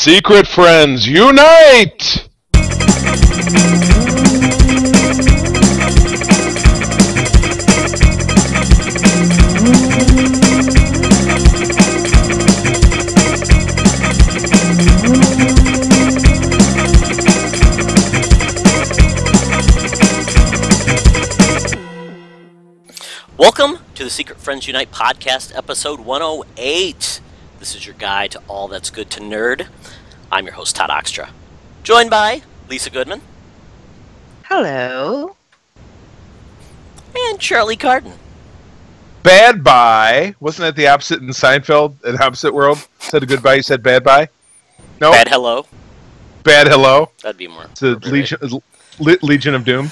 Secret friends, unite! Welcome to the Secret Friends Unite podcast, episode 108. This is your guide to all that's good to nerd. I'm your host, Todd Oxtra. Joined by Lisa Goodman Hello. and Charlie Carden. Bad bye. Wasn't that the opposite in Seinfeld? In opposite world? Said a goodbye, you said bad bye? No? Bad hello. Bad hello? That'd be more. It's a. Legion, Le- Legion of Doom.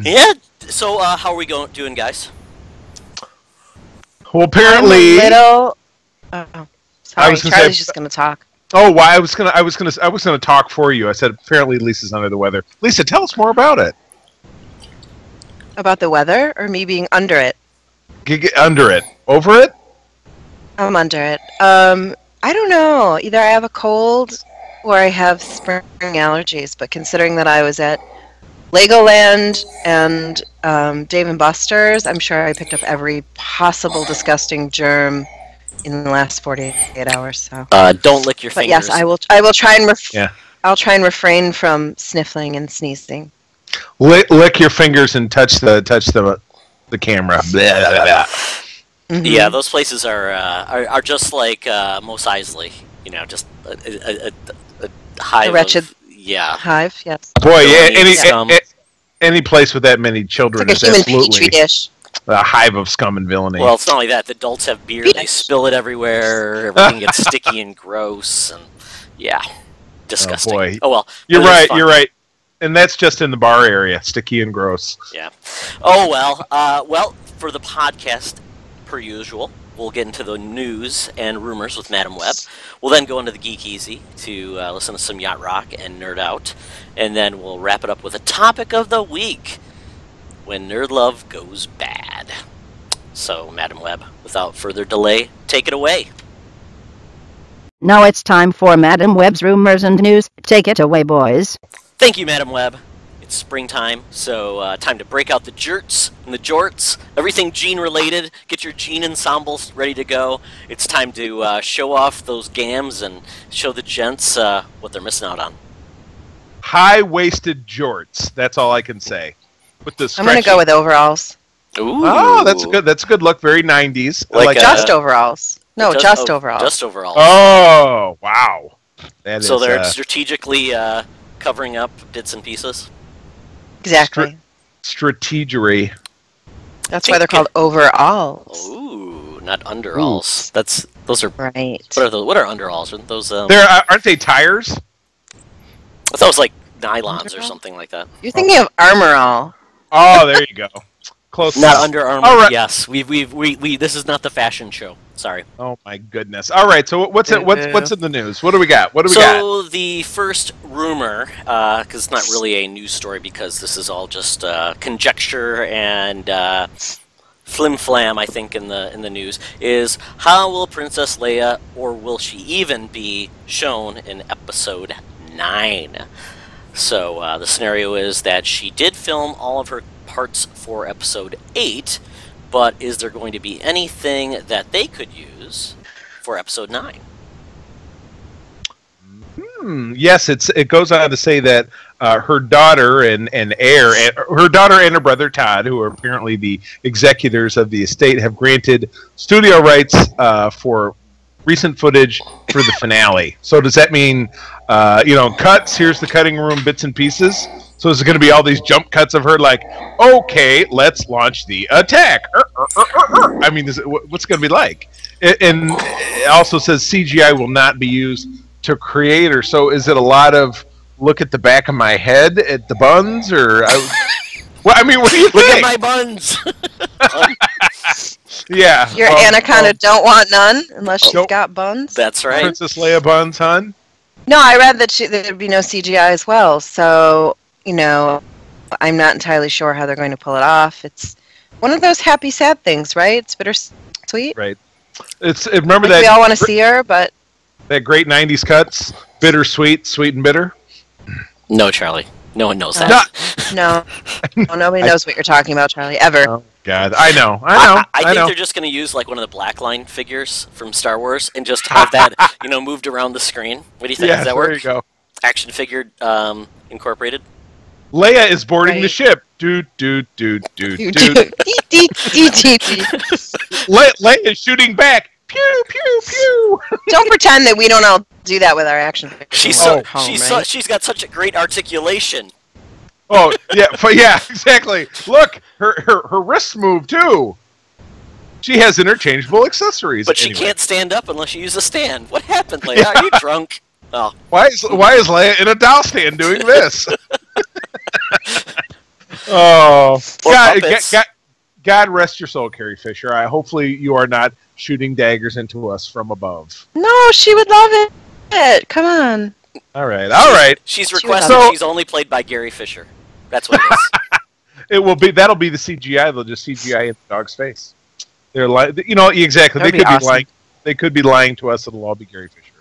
Yeah. So, uh, how are we going doing, guys? Well, apparently. I'm a little. Oh, sorry. was gonna say- just gonna talk. Oh, why I was gonna, I was gonna, I was gonna talk for you. I said apparently Lisa's under the weather. Lisa, tell us more about it. About the weather or me being under it? Get under it, over it. I'm under it. Um, I don't know. Either I have a cold or I have spring allergies. But considering that I was at Legoland and um, Dave and Buster's, I'm sure I picked up every possible disgusting germ in the last 48 hours. So, Uh, don't lick your but fingers. yes, I will. I will try and ref- Yeah. I'll try and refrain from sniffling and sneezing. Lick, lick your fingers and touch the, touch the, the camera. Blah, blah, blah. Mhm. Yeah, those places are uh, are, are just like uh, Mos Eisley. You know, just a, a, a, a hive. A wretched- Of, yeah. Hive. Yes. Boy, yeah, Villainy any, scum. a- a- any place with that many children It's like a is human petri absolutely dish. A hive of scum and villainy. Well, it's not only that. The adults have beer. They spill it everywhere. Everything gets sticky and gross. And yeah, disgusting. boy. Oh, well. you're but it was right. You're right. And that's just in the bar area, sticky and gross. Yeah. Oh well. Uh, well, for the podcast, per usual, we'll get into the news and rumors with Madam Web. We'll then go into the Geek Easy to uh, listen to some yacht rock and nerd out, and then we'll wrap it up with a topic of the week when nerd love goes bad. So, Madam Web, without further delay, take it away. Now it's time for Madam Web's rumors and news. Take it away, boys. Thank you, Madam Web. It's springtime, so uh, time to break out the jerts and the jorts, everything gene related. Get your gene ensembles ready to go. It's time to uh, show off those gams and show the gents uh, what they're missing out on. High waisted jorts. That's all I can say. With the I'm gonna go with overalls. Ooh, Oh, that's good. That's a good look. Very 90s. I Like, like that. Just overalls. No, just, oh, overalls. Just overalls. Oh, wow. That so is, they're uh, strategically uh, covering up bits and pieces. exactly. strategery. That's why they're called overalls. Ooh, not underalls. That's those are Right. what are those? What are underalls? Aren't those? Um, There uh, aren't they tires? I thought it was like nylons or Underall? something like that. You're thinking of armorall. Oh, there you go. Close. Not enough. Under Armour. Right. Yes, we've we've we, we this is not the fashion show. Sorry. Oh my goodness. All right. So what's it? What's what's in the news? What do we got? What do we got? So the first rumor, because it's not really a news story, because this is all just uh, conjecture and uh, flim flam. I think in the in the news is how will Princess Leia, or will she even be shown in Episode Nine? So uh, the scenario is that she did film all of her parts for Episode Eight, but is there going to be anything that they could use for Episode Nine? Hmm, yes, it's it goes on to say that uh, her daughter and and heir, and her daughter and her brother Todd, who are apparently the executors of the estate, have granted studio rights uh, for recent footage for the finale. So does that mean, uh, you know, cuts? Here's the cutting room bits and pieces. So is it going to be all these jump cuts of her, like, okay, let's launch the attack? Er, er, er, er, er. I mean, is it, what's it going to be like? A- And it also says CGI will not be used to create her. So is it a lot of look at the back of my head at the buns, or? I, well, I mean, what do you Look at my buns. yeah, Your well, anaconda well, don't want none unless she's Nope. got buns. That's right. Princess Leia buns, hun. No, I read that she, there'd be no CGI as well. So you know, I'm not entirely sure how they're going to pull it off. It's one of those happy sad things, right? It's bittersweet. Right. It's it- remember Like, we all want to see her, but that great '90s cuts Bittersweet, sweet and bitter. No, Charlie. No one knows that. No, no, nobody knows what you're talking about, Charlie. Ever. Oh God, I know, I know, I, I, think know. they're just going to use like one of the black line figures from Star Wars and just have that, you know, moved around the screen. What do you think? Yeah, Does that there work? you go. Action figure um, incorporated. Leia is boarding the ship. Doot doot doot doot doot. do. Dee, dee, dee, dee, dee. Le- Leia is shooting back. Pew pew pew. Don't pretend that we don't all do that with our action figures. She's so we're home, she's right? so, she's got such a great articulation. Oh yeah, f- yeah, exactly. Look, her her her wrists move too. She has interchangeable accessories. But she Anyway, can't stand up unless you use a stand. What happened, Leia? Are you drunk? Oh, Why is why is Leia in a doll stand doing this? oh, God. God, God rest your soul, Carrie Fisher. I hopefully you are not shooting daggers into us from above. No, she would love it. Come on. All right, all right. she's She was requested. So- she's only played by Gary Fisher. That's what it is. It will be that'll be the CGI. They'll just CGI in the dog's face. They're like, you know, exactly. That'd they could be awesome. lying. They could be lying to us. It'll all be Gary Fisher.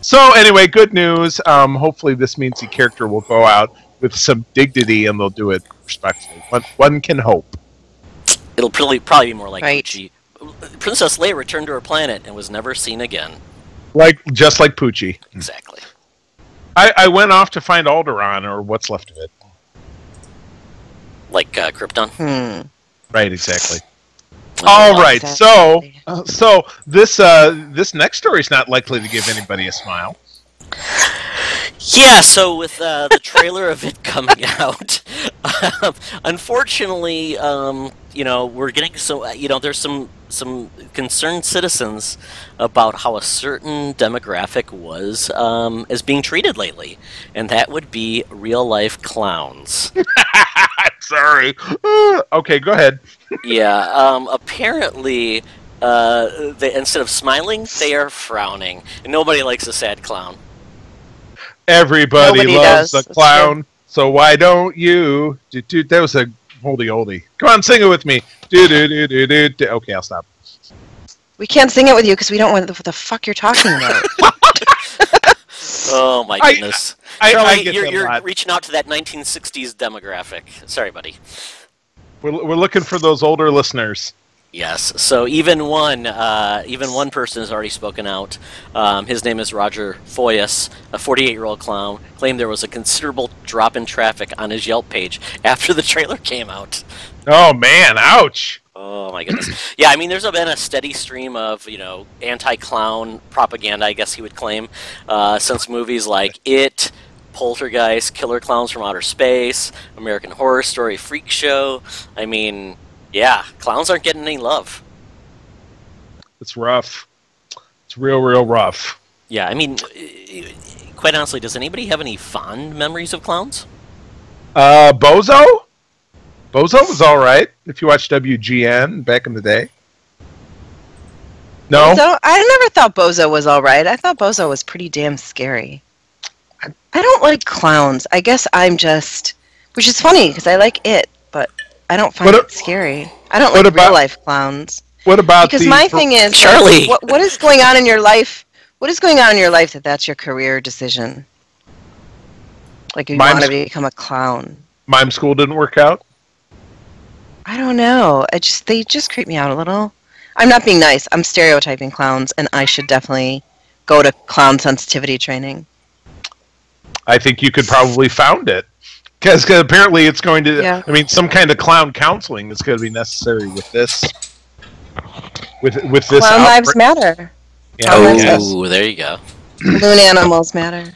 So anyway, good news. Um, hopefully, this means the character will go out with some dignity and they'll do it respectfully. One, one can hope. It'll probably probably be more like Right. Poochie. Princess Leia returned to her planet and was never seen again. Like just like Poochie. Exactly. I, I went off to find Alderaan or what's left of it. Like uh, Krypton. Hmm. Right, exactly. Well, All uh, so uh, so this uh, this next story is not likely to give anybody a smile. Yeah, so with uh, the trailer of it coming out, um, unfortunately, um, you know, we're getting so you know, there's some some concerned citizens about how a certain demographic was um, is being treated lately, and that would be real life clowns. Sorry. Uh, okay, go ahead. yeah, um, apparently. Uh, they, instead of smiling, they are frowning. And nobody likes a sad clown. Everybody Nobody loves does. the That's clown, so why don't you? Do, do, that was a oldie oldie. Come on, sing it with me. Do, do, do, do, do, do. Okay, I'll stop. We can't sing it with you because we don't know what the fuck you're talking about. Oh my goodness. I, Charlie, I get you're, you're reaching out to that 1960s demographic. Sorry, buddy. We're, we're looking for those older listeners. Yes. So even one, uh, even one person has already spoken out. Um, his name is Roger Foyas, a 48-year-old clown. Claimed there was a considerable drop in traffic on his Yelp page after the trailer came out. Oh man, ouch. Oh my goodness. Yeah, I mean, there's been a steady stream of you know anti-clown propaganda, I guess he would claim, uh, since movies like It, Poltergeist, Killer Clowns from Outer Space, American Horror Story, Freak Show. I mean, yeah, clowns aren't getting any love. It's rough. It's real, real rough. Yeah, I mean, uh, quite honestly, does anybody have any fond memories of clowns? Uh, Bozo? Bozo was all right. If you watched WGN back in the day. No, So I never thought Bozo was all right. I thought Bozo was pretty damn scary. I I don't like clowns. I guess I'm just, which is funny because I like it, but I don't find What a- it scary. I don't what like about- real life clowns what about because the my thing is, like, Charlie! what what is going on in your life? What is going on in your life that that's your career decision? Like you Mine's- want to become a clown. mime school didn't work out? I don't know. I just they just creep me out a little. I'm not being nice. I'm stereotyping clowns, and I should definitely go to clown sensitivity training. I think you could probably found it. Because apparently it's going to, Yeah. I mean, some kind of clown counseling is going to be necessary with this. With with this Clown lives matter. Yeah, Oh, yes. guess. Oh, there you go. Balloon animals matter.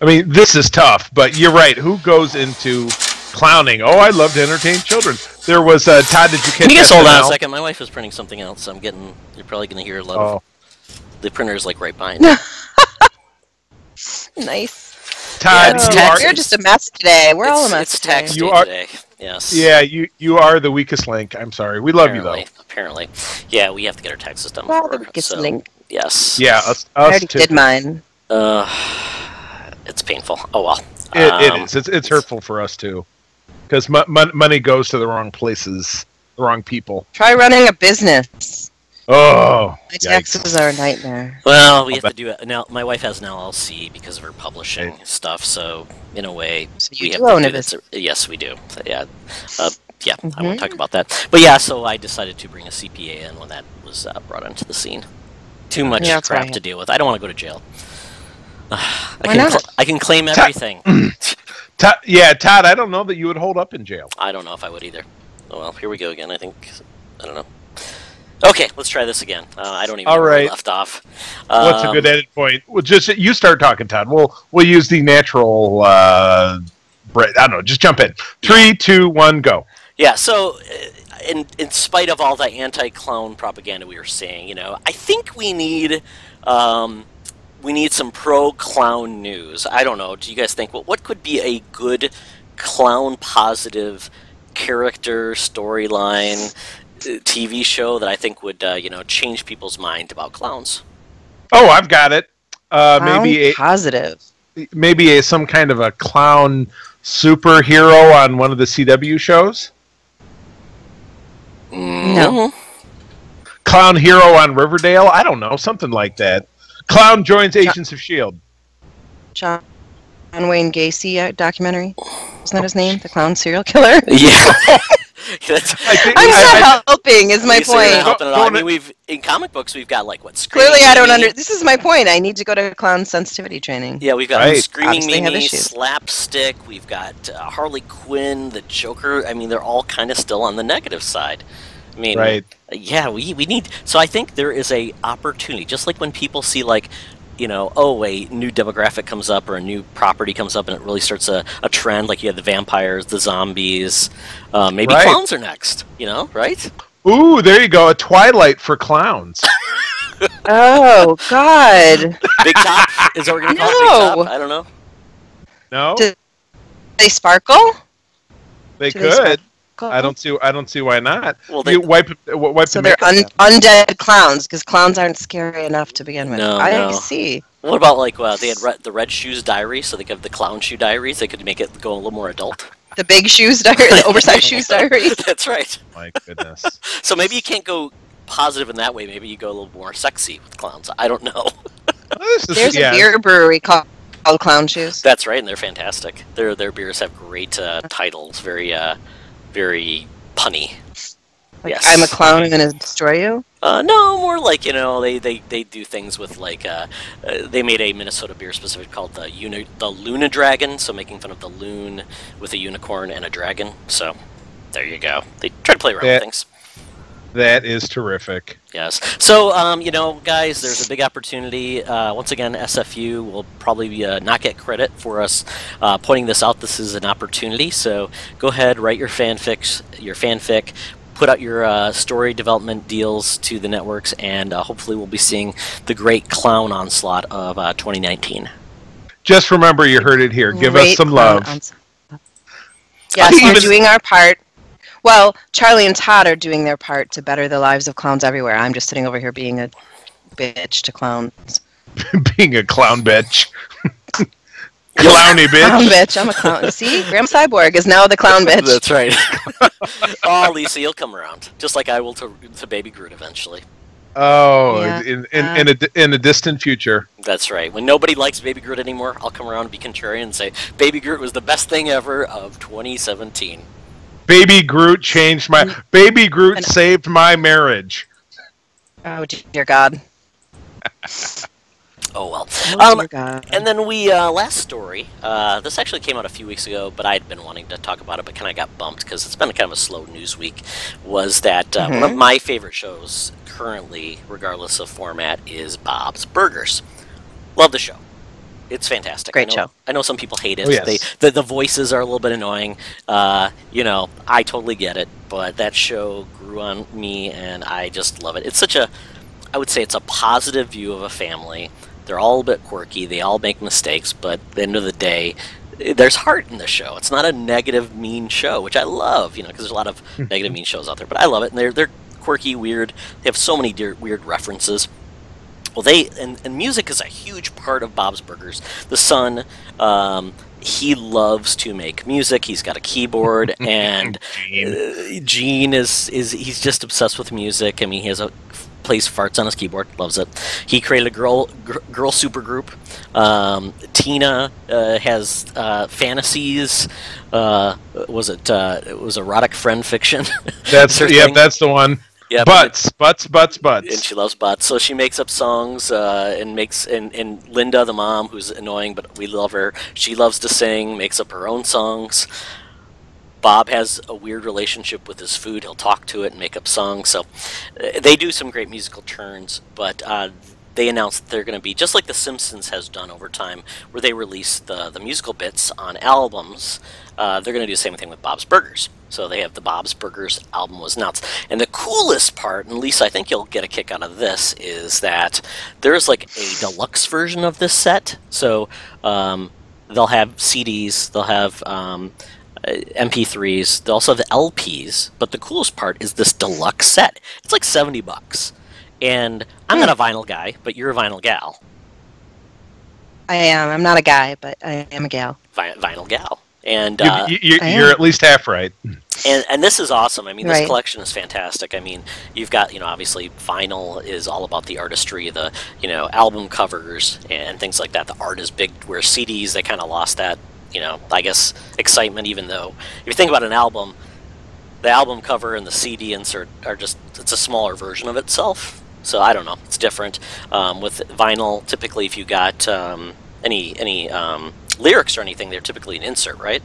I mean, this is tough, but you're right. Who goes into clowning? Oh, I love to entertain children. There was uh, Todd. Did you catch? Can you guys hold on a second? My wife is printing something else. So I'm getting. You're probably going to hear a lot. Oh, Of, the printer's like right behind. You. Nice. Todd, it's you tax- are, You're just a mess today. We're all a mess it's today. You are- today. Yes. yeah, you you are the weakest link. I'm sorry. We love apparently, you though. Apparently, yeah, we have to get our taxes done. Well, the biggest so, link. Yes. Yeah, us, I already too. did mine. Uh, it's painful. Oh well. It, it Um, is. It's, it's hurtful for us too, because mo- mon- money goes to the wrong places, the wrong people. Try running a business. Oh, My yikes. taxes are a nightmare. Well, we have to do it now. My wife has an LLC because of her publishing stuff, so in a way, So we you have do to do a this. Yes, we do. So, yeah, uh, yeah. I Mhm. won't talk about that. But yeah, so I decided to bring a CPA in when that was uh, brought onto the scene. Too much Yeah, crap right. to deal with. I don't want to go to jail. I Why can not? cl- I can claim everything. Todd, yeah, Todd. I don't know that you would hold up in jail. I don't know if I would either. Oh, well, here we go again. I think I don't know. Okay, let's try this again. Uh, I don't even All know where we left off. What's a Um, good edit point? Well, just you start talking, Todd. We'll we'll use the natural. Uh, I don't know. Just jump in. Three, two, one, go. Yeah, so uh, in in spite of all the anti-clown propaganda we were seeing, you know, I think we need um, we need some pro-clown news. I don't know. Do you guys think what what could be a good clown positive character storyline TV show that I think would uh, you know change people's mind about clowns? Oh, I've got it. Uh, maybe a, positive. maybe a, some kind of a clown superhero on one of the CW shows. No. Clown hero on Riverdale. I don't know, something like that. Clown joins Agents of Shield. John Wayne Gacy uh, documentary. Isn't that his name? The clown serial killer? Yeah. That's, I think I'm I- not helping. Is my Lisa, not point. helping at all. I mean, we've in comic books we've got like what? Clearly, I don't Mimi. under. This is my point. I need to go to clown sensitivity training. Yeah, we've got Right. Screaming Obviously Mimi. Slapstick. We've got uh, Harley Quinn, the Joker. I mean, they're all kind of still on the negative side. I mean, Right. yeah, we we need. So I think there is a opportunity, just like when people see like. You know, oh, a new demographic comes up or a new property comes up, and it really starts a, a trend. Like you have the vampires, the zombies. Uh, maybe Right. clowns are next. You know, right? Ooh, there you go. A Twilight for clowns. Oh God! Big top is that what we're gonna call it? Big No. top? I don't know. No, Do- They sparkle. they do they could. sparkle? I don't see. I don't see why not. Well, they, you wipe wipe So the they're un- undead clowns because clowns aren't scary enough to begin with. No, I no. see. What about like well, they had red, the Red Shoes Diary, so they could have the Clown Shoe Diaries. They could make it go a little more adult. The big shoes diary, the oversized shoes diary. That's right. My goodness. So maybe you can't go positive in that way. Maybe you go a little more sexy with clowns. I don't know. This is- There's yeah. a beer brewery called, called Clown Shoes. That's right, and they're fantastic. Their their beers have great uh, titles. Very uh, very punny. Like, yes. I'm a clown and gonna destroy you. Uh, no, more like you know they, they, they do things with like uh, uh, they made a Minnesota beer specific called the Uni- the Luna Dragon, so making fun of the loon with a unicorn and a dragon. So there you go. They try to play around Yeah. with things. That is terrific. Yes. So, um, you know, guys, there's a big opportunity. Uh, once again, SFU will probably uh, not get credit for us uh, pointing this out. This is an opportunity. So go ahead, write your fanfics, your fanfic, put out your uh, story development deals to the networks, and uh, hopefully we'll be seeing the great clown onslaught of uh, 2019. Just remember, you heard it here. Give us some love. ons- Yes, we're doing our part. Well, Charlie and Todd are doing their part to better the lives of clowns everywhere. I'm just sitting over here being a bitch to clowns. Being a clown bitch. Clowny bitch. Clown bitch. bitch. I'm a clown. See, Graham Cyborg is now the clown bitch. That's right. oh, Lisa, you'll come around, just like I will to, to Baby Groot eventually. Oh, Yeah. in, in, Uh, in, a, in a distant future. That's right. When nobody likes Baby Groot anymore, I'll come around and be contrarian and say Baby Groot was the best thing ever of 2017. Baby Groot changed my. Baby Groot And- saved my marriage. Oh dear God. Oh well. Oh Um, dear God. and then we uh, last story. Uh, this actually came out a few weeks ago, but I'd been wanting to talk about it, but kind of got bumped because it's been kind of a slow news week. Was that uh, one of Mhm. my favorite shows currently, regardless of format, is Bob's Burgers. Love the show. It's fantastic. Great I know, show. I know some people hate it. Oh, yes. They the, the voices are a little bit annoying. Uh, you know, I totally get it, but that show grew on me, and I just love it. It's such a, I would say, it's a positive view of a family. They're all a bit quirky. They all make mistakes, but at the end of the day, there's heart in the show. It's not a negative, mean show, which I love. You know, because there's a lot of negative, mean shows out there, but I love it. And they're they're quirky, weird. They have so many dear, weird references. Well, they and, and music is a huge part of Bob's Burgers. The son, um, he loves to make music. He's got a keyboard, and Gene. uh, Gene is is he's just obsessed with music. I mean, he has a plays farts on his keyboard. Loves it. He created a girl gr- girl supergroup. Um, Tina uh, has uh, fantasies. Uh, was it? Uh, it was erotic friend fiction. That's yeah, thing. that's the one. Yeah, Butts, butts, butts, butts. and she loves butts. So she makes up songs uh, and makes and, and Linda, the mom, who's annoying but we love her. She loves to sing, makes up her own songs. Bob has a weird relationship with his food. He'll talk to it and make up songs. So uh, they do some great musical turns, but uh, they announced they're going to be just like The Simpsons has done over time, where they release the the musical bits on albums. Uh, they're going to do the same thing with Bob's Burgers. So they have the Bob's Burgers album was nuts. And the coolest part, and Lisa, I think you'll get a kick out of this, is that there's like a deluxe version of this set. So um, they'll have CDs, they'll have um, uh, MP3s, they'll also have LPs. But the coolest part is this deluxe set. It's like 70 bucks. And I'm not a vinyl guy, but you're a vinyl gal. I am. I'm not a guy, but I am a gal. Vi- vinyl gal. And you, uh, you, you, you're am. at least half right. and and this is awesome. I mean, this Right. collection is fantastic. I mean, you've got you know obviously vinyl is all about the artistry, the you know album covers and things like that. The art is big. Where CDs they kind of lost that you know I guess excitement. Even though if you think about an album, the album cover and the CD insert are just it's a smaller version of itself. So I don't know, it's different. Um, with vinyl, typically if you got um, any any um, lyrics or anything, they're typically an insert, right?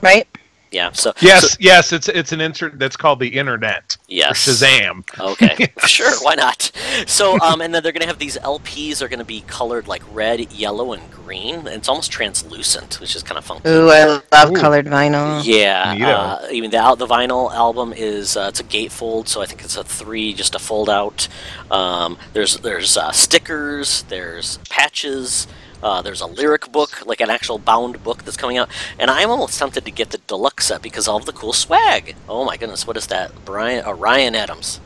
Right? Yeah. So Yes, so- yes, it's it's an insert that's called the internet. Or yes. Shazam. Okay, sure, why not? So, um, and then they're going to have these LPs are going to be colored like red, yellow, and green. It's almost translucent, which is kind of funky. Ooh, I love Ooh. colored vinyl. Yeah, Neato. uh, even the out the vinyl album is uh, it's a gatefold, so I think it's a three, just a fold out. Um, there's there's uh, stickers, there's patches, uh, there's a lyric book, like an actual bound book that's coming out, and I'm almost tempted to get the deluxe set because of all the cool swag. Oh my goodness, what is that? Brian uh, Ryan Adams.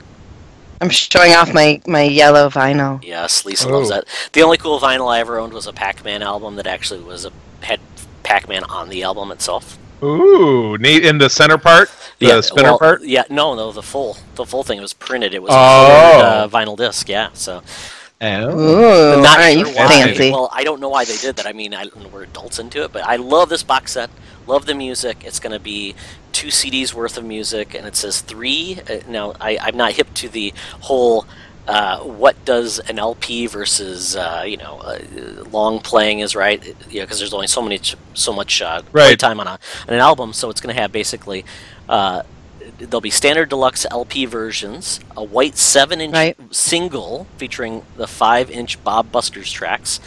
I'm showing off my, my yellow vinyl. Yes, Lisa loves Oh. that. The only cool vinyl I ever owned was a Pac-Man album that actually was a had Pac-Man on the album itself. Ooh, neat. In the center part, the spinner well, part. Yeah, no, no, the full the full thing was printed. It was Oh. a colored, uh, vinyl disc. Yeah, so Oh. Ooh, not aren't sure you why. fancy? Well, I don't know why they did that. I mean, I, we're adults into it, but I love this box set. Love the music. It's going to be two CDs worth of music, and it says three. Uh, now, I, I'm not hip to the whole. Uh, what does an LP versus uh, you know uh, long playing is right? You know, because there's only so many so much uh, Right. time on a on an album, so it's going to have basically. Uh, there'll be standard deluxe LP versions, a white seven-inch Right. single featuring the five-inch Bob Buskers tracks,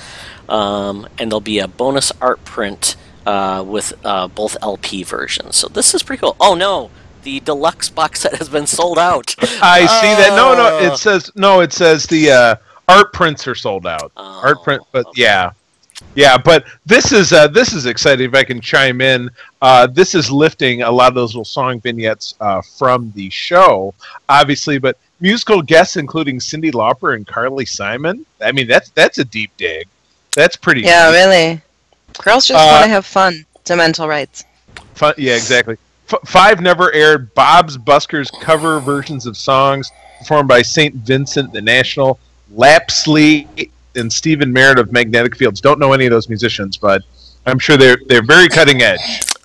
um, and there'll be a bonus art print uh, with uh, both LP versions. So this is pretty cool. Oh no, the deluxe box set has been sold out. I see that. No, no, it says no. It says the uh, art prints are sold out. Oh, art print, but okay. yeah, yeah. But this is uh, this is exciting. If I can chime in, uh, this is lifting a lot of those little song vignettes uh, from the show, obviously. But musical guests including Cyndi Lauper and Carly Simon. I mean, that's that's a deep dig. That's pretty. Yeah, really. Girls just Uh, want to have fun. To mental rights. Fun, yeah, exactly. F- five never aired Bob's Buskers cover versions of songs performed by St. Vincent the National, Lapsley, and Stephin Merritt of Magnetic Fields. Don't know any of those musicians, but I'm sure they're they're very cutting edge.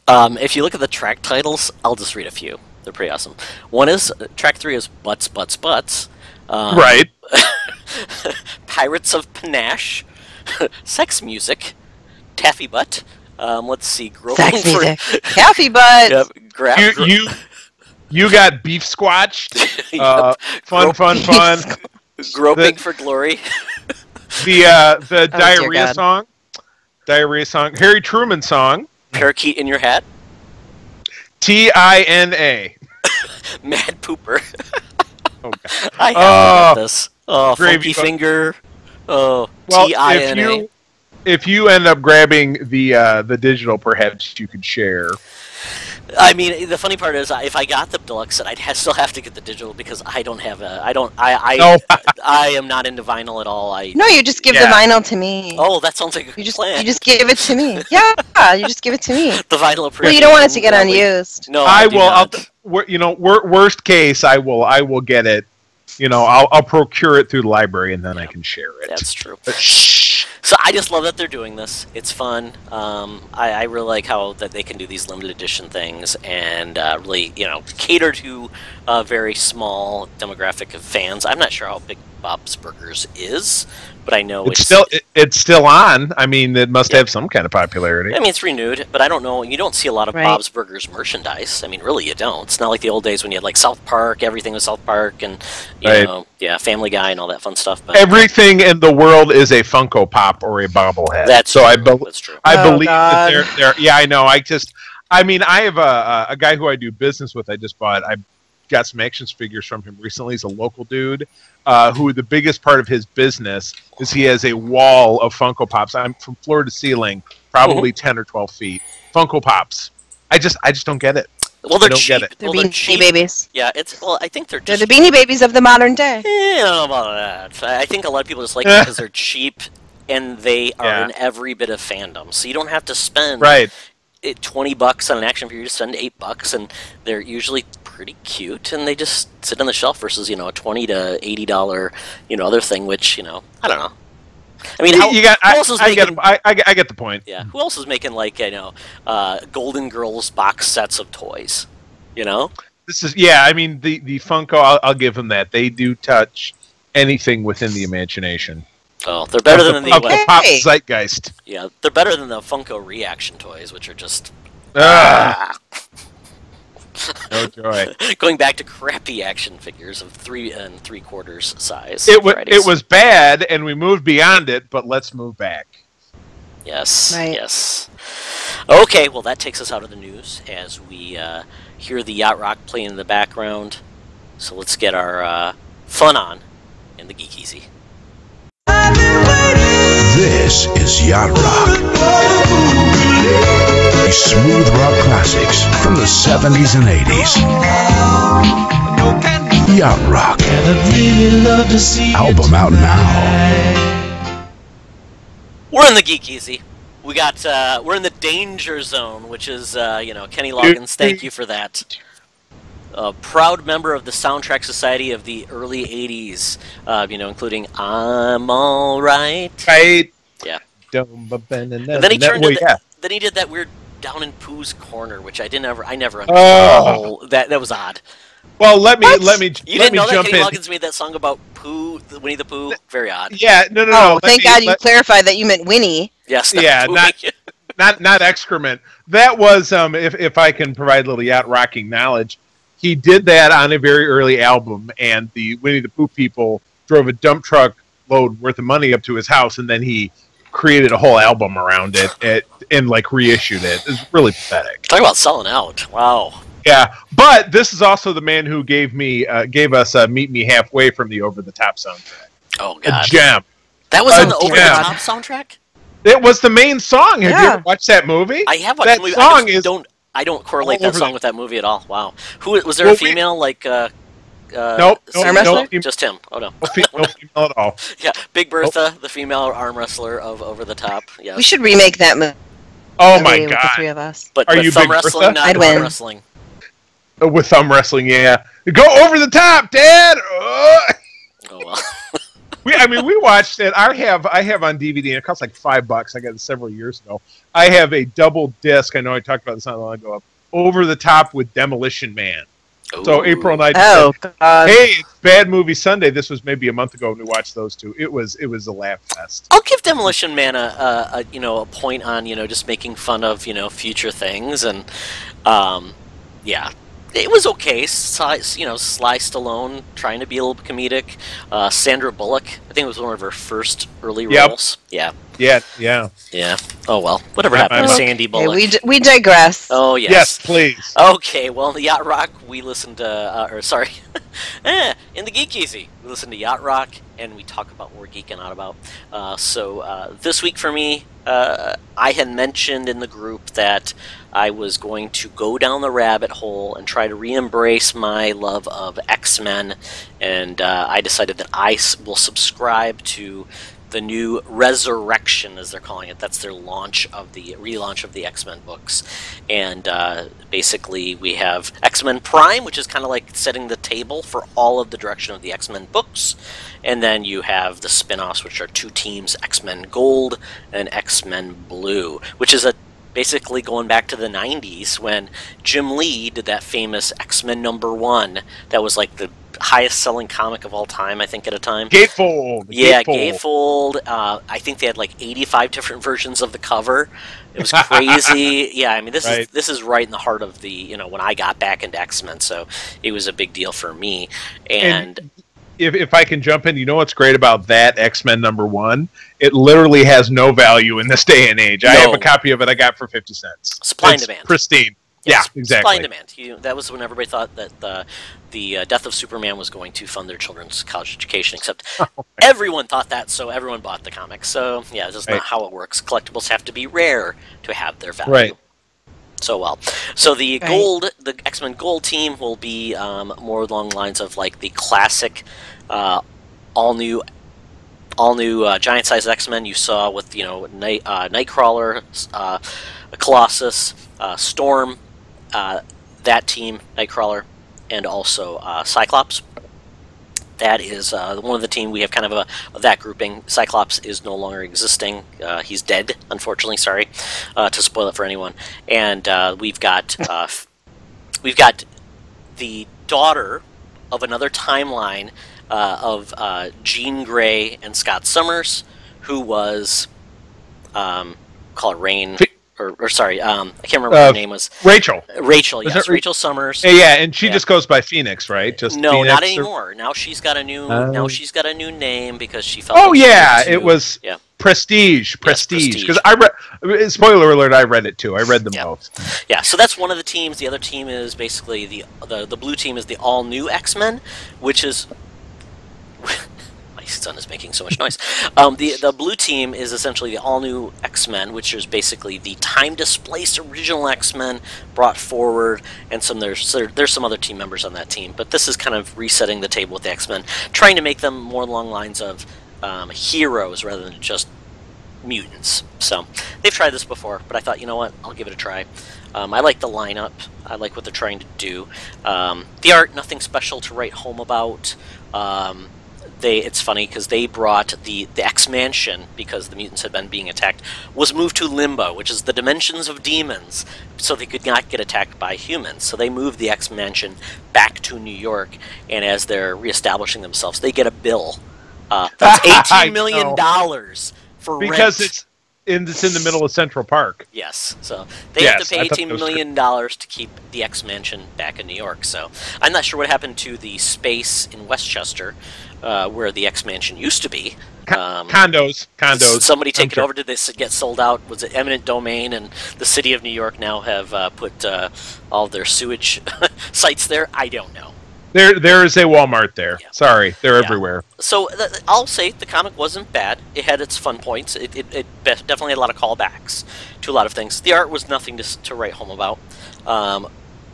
Um, if you look at the track titles, I'll just read a few. They're pretty awesome. One is track three is Butts Butts Butts. Um, right. Pirates of Panache, Sex Music, Taffy Butt. Um, let's see, groping Sex for music. Taffy butt. Yep, gra- You you you got beef squatched. yep, Uh, fun, fun, fun. groping the- for glory. The uh, the Oh, diarrhea song, diarrhea song, Harry Truman song, Parakeet in your hat. T I N A. Mad Pooper. Oh, God. I have to Oh, this. Oh, gravy Funky Finger. Oh, Well, T I if you if you end up grabbing the uh, the digital, perhaps you could share. I mean, the funny part is, if I got the deluxe set, I'd ha- still have to get the digital because I don't have a. I don't. I. I. No. I am not into vinyl at all. I. No, you just give Yeah. the vinyl to me. Oh, that sounds like a you just plan. you just give it to me. Yeah, you just give it to me. the vinyl. Well, you don't want it to get appreciation, unused. No, I, I, do will. I'll, not. you know, wor- worst case, I will. I will get it you know, I'll, I'll procure it through the library and then I can share it. That's true. But shh. So I just love that they're doing this. It's fun. Um, I, I really like how that they can do these limited edition things and uh, really, you know, cater to a very small demographic of fans. I'm not sure how big Bob's Burgers is, but I know It's it's, still it, it's still on. I mean, it must Yeah. have some kind of popularity. I mean, it's renewed, but I don't know. You don't see a lot of Right. Bob's Burgers merchandise. I mean, really, you don't. It's not like the old days when you had like South Park, everything was South Park, and you Right. know, yeah, Family Guy and all that fun stuff. But Everything in the world is a Funko Pop or a bobblehead. that's so I true. bel that's true. I Oh, believe God. that they're, they're. Yeah, I know. I just, I mean, I have a, a a guy who I do business with. I just bought. I got some action figures from him recently. He's a local dude. Uh, who the biggest part of his business is he has a wall of Funko Pops. I'm from floor to ceiling, probably ten or twelve feet. Funko Pops. I just, I just don't get it. Well, they're don't cheap. get it. They're well, they're beanie cheap. babies. Yeah, it's well. I think they're They're the beanie babies of the modern day. Eh, I don't know about that. I I think a lot of people just like them because they're cheap and they are Yeah. in every bit of fandom. So you don't have to spend Right. it, 20 bucks on an action figure, you just spend 8 bucks and they're usually pretty cute and they just sit on the shelf versus, you know, a 20 to 80 dollar, you know, other thing which, you know, I don't know. I mean, how, you got. who I, else is I making get. I, I, get- I get the point. yeah, who else is making like, you know, uh, Golden Girls box sets of toys? You know? This is yeah. I mean, the the Funko. I'll, I'll give them that. They do touch anything within the imagination. Oh, they're better Of than the, the, of the Hey! pop zeitgeist. yeah, they're better than the Funko reaction toys, which are just ah. no joy. Going back to crappy action figures of three and three quarters size. It was it was bad, and we moved beyond it. But let's move back. Yes. Right. Yes. Okay, well that takes us out of the news as we uh, hear the yacht rock playing in the background. So let's get our uh, fun on in the Geek Easy. This is Yacht Rock. Smooth rock classics from the 70s and 80s. Yacht Rock. Album out now. We're in the Geek Easy. We got uh, we're in the danger zone, which is uh, you know Kenny Loggins. Thank you for that. A proud member of the Soundtrack Society of the early '80s, uh, you know, including "I'm All Right." Right. Yeah. And And then he turned well, to yeah. Then he did that weird down in Pooh's corner, which I didn't ever I never understood. Oh. that that was odd. Well, let me What? let me You let didn't me know that jump Kenny in. Loggins made that song about Pooh, the Winnie the Pooh? Very odd. Yeah. No. No. no. Oh, thank me- God you let- clarified that you meant Winnie. Yes. Yeah, not- not not excrement. That was um if if I can provide a little yacht rocking knowledge, he did that on a very early album, and the Winnie the Pooh people drove a dump truck load worth of money up to his house, and then he created a whole album around it, it and like reissued it. It's really pathetic. Talk about selling out. Wow. Yeah, but this is also the man who gave me uh, gave us uh, "Meet Me Halfway" from the Over the Top soundtrack. Oh god, A gem. That was a on the Over the Top soundtrack. It was the main song. Have you ever watched that movie? I have watched That the movie. song I is don't. I don't correlate that song the- with that movie at all. Wow. Who was there? Well, a we- female like? Uh, uh, Nope, nope. Arm wrestler? nope. Just him. Oh no. no, fe- no female at all. Yeah, Big Bertha, the female arm wrestler of Over the Top. Yes. We should remake that movie Oh my with the three of us. But, Are but you thumb Big wrestling, Bertha? not I'd win. wrestling. Uh, With thumb wrestling, yeah. Go over the top, Dad. Ugh. Oh well. We, I mean, we watched it. I have, I have on DVD, and it costs like five bucks. I got it several years ago. I have a double disc. I know I talked about this not long ago. Over the top with Demolition Man. So Ooh. April night. Oh God! Hey, it's Bad Movie Sunday. This was maybe a month ago when we watched those two. It was, it was a laugh fest. I'll give Demolition Man a, a, a you know a point on you know just making fun of you know future things and um, yeah it was okay Sly, you know Sly Stallone trying to be a little comedic uh, Sandra Bullock I think it was one of her first early Yep. roles yeah Yeah, yeah. yeah oh well whatever I- happened to I'm- Sandy Okay, Bullock we d- we digress. oh yes. Yes, please. Okay, well, in the Yacht Rock, we listen to, uh, or sorry, eh, in the Geek Easy, we listen to Yacht Rock, and we talk about what we're geeking out about. Uh, so uh, this week for me, uh, I had mentioned in the group that I was going to go down the rabbit hole and try to re-embrace my love of X-Men, and uh, I decided that I s- will subscribe to the new Resurrection, as they're calling it. That's their launch of the relaunch of the X Men books, and uh, basically we have X Men Prime, which is kind of like setting the table for all of the direction of the X Men books, and then you have the spin-offs, which are two teams: X Men Gold and X Men Blue, which is a basically going back to the 90s when Jim Lee did that famous X Men number one that was like the highest selling comic of all time, I think, at a time. Gatefold. Yeah, Gatefold. Gatefold. Uh, I think they had like 85 different versions of the cover. It was crazy. yeah, I mean, this is this is right in the heart of the you know when I got back into X Men, so it was a big deal for me. And, If, if I can jump in, you know what's great about that X Men number one? It literally has no value in this day and age. I have a copy of it I got for 50 cents. Supply and demand. Pristine. yeah, Yeah, exactly. Supply and demand. You, that was when everybody thought that the the uh, death of Superman was going to fund their children's college education. Except everyone thought that, so everyone bought the comic. So yeah, that's just Right. not how it works. Collectibles have to be rare to have their value. Right. So well, so the Right. gold, the X Men Gold team will be um, more along the lines of like the classic, uh, all new, all new uh, giant sized X Men you saw with you know Night uh, Nightcrawler, uh, Colossus, uh, Storm, uh, that team Nightcrawler, and also uh, Cyclops. That is uh, one of the team. We have kind of a that grouping. Cyclops is no longer existing. Uh, he's dead, unfortunately. Sorry uh, to spoil it for anyone. And uh, we've got uh, we've got the daughter of another timeline uh, of uh, Jean Grey and Scott Summers, who was um, call it Rain. Fi- Or, or sorry, um, I can't remember what Uh, her name was. Rachel. Rachel, was yes, it Ra- Rachel Summers. Yeah, yeah, and she Yeah. just goes by Phoenix, right? Just no, Phoenix not or- anymore. Now she's got a new. Oh. now she's got a new name because she felt. Oh like yeah, it was Yeah, Prestige, Prestige. Prestige. Because I read. Spoiler alert! I read it too. I read them Yeah. both. yeah. So that's one of the teams. The other team is basically the the the blue team is the all new X Men, which is. Son is making so much noise. Um, the the blue team is essentially the all new X Men, which is basically the time displaced original X Men brought forward, and some there's there, there's some other team members on that team. But this is kind of resetting the table with the X Men, trying to make them more along lines of um, heroes rather than just mutants. So they've tried this before, but I thought, you know what, I'll give it a try. Um, I like the lineup. I like what they're trying to do. Um, the art, nothing special to write home about. Um, they, it's funny because they brought the the X Mansion because the mutants had been being attacked was moved to Limbo, which is the dimensions of demons, so they could not get attacked by humans. So they moved the X Mansion back to New York, and as they're reestablishing themselves, they get a bill. Uh, that's eighteen million dollars for Because rent. it's in it's in the middle of Central Park. Yes, so they have to pay eighteen million dollars to keep the X Mansion back in New York. So I'm not sure what happened to the space in Westchester, uh, where the X Mansion used to be. Um, condos, condos. Somebody take I'm it sure. over? Did this and get sold out? Was it eminent domain? And the city of New York now have uh, put uh, all their sewage sites there. I don't know. There, there is a Walmart there. Yeah. Sorry, they're Yeah. everywhere. So th- I'll say the comic wasn't bad. It had its fun points. It, it, it definitely had a lot of callbacks to a lot of things. The art was nothing to, to write home about. Um,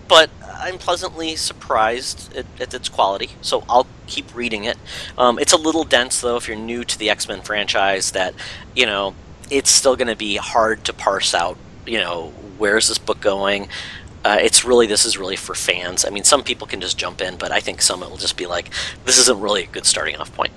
but I'm pleasantly surprised at, at its quality, so I'll keep reading it. Um, it's a little dense, though, if you're new to the X Men franchise, that, you know, it's still going to be hard to parse out, you know, where's this book going? Uh, it's really, this is really for fans. I mean, some people can just jump in, but I think some will just be like, this isn't really a good starting off point.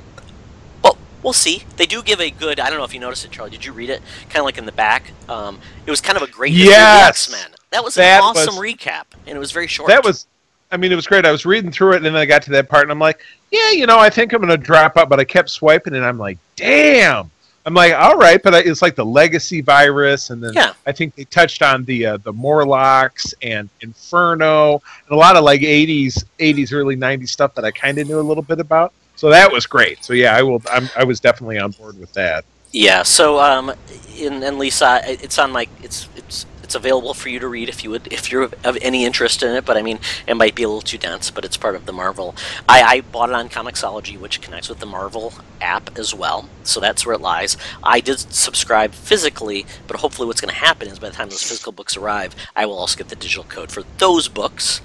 Well, we'll see. They do give a good, I don't know if you noticed it, Charlie. Did you read it? Kind of like in the back. Um, it was kind of a great Yes! X Men. That was That an awesome was- recap, and it was very short. That was, I mean, it was great. I was reading through it, and then I got to that part, and I'm like, yeah, you know, I think I'm going to drop out, but I kept swiping, and I'm like, damn. I'm like, all right, but it's like the legacy virus, and then Yeah. I think they touched on the uh, the Morlocks and Inferno, and a lot of like 80s, 80s, early 90s stuff that I kind of knew a little bit about. So that was great. So yeah, I will. I'm, I was definitely on board with that. Yeah. So, um, in, and Lisa, it's on my, it's it's it's available for you to read if you would, if you're of any interest in it. But I mean, it might be a little too dense, but it's part of the Marvel. I, I bought it on Comixology, which connects with the Marvel app as well. So that's where it lies. I did subscribe physically, but hopefully, what's going to happen is by the time those physical books arrive, I will also get the digital code for those books.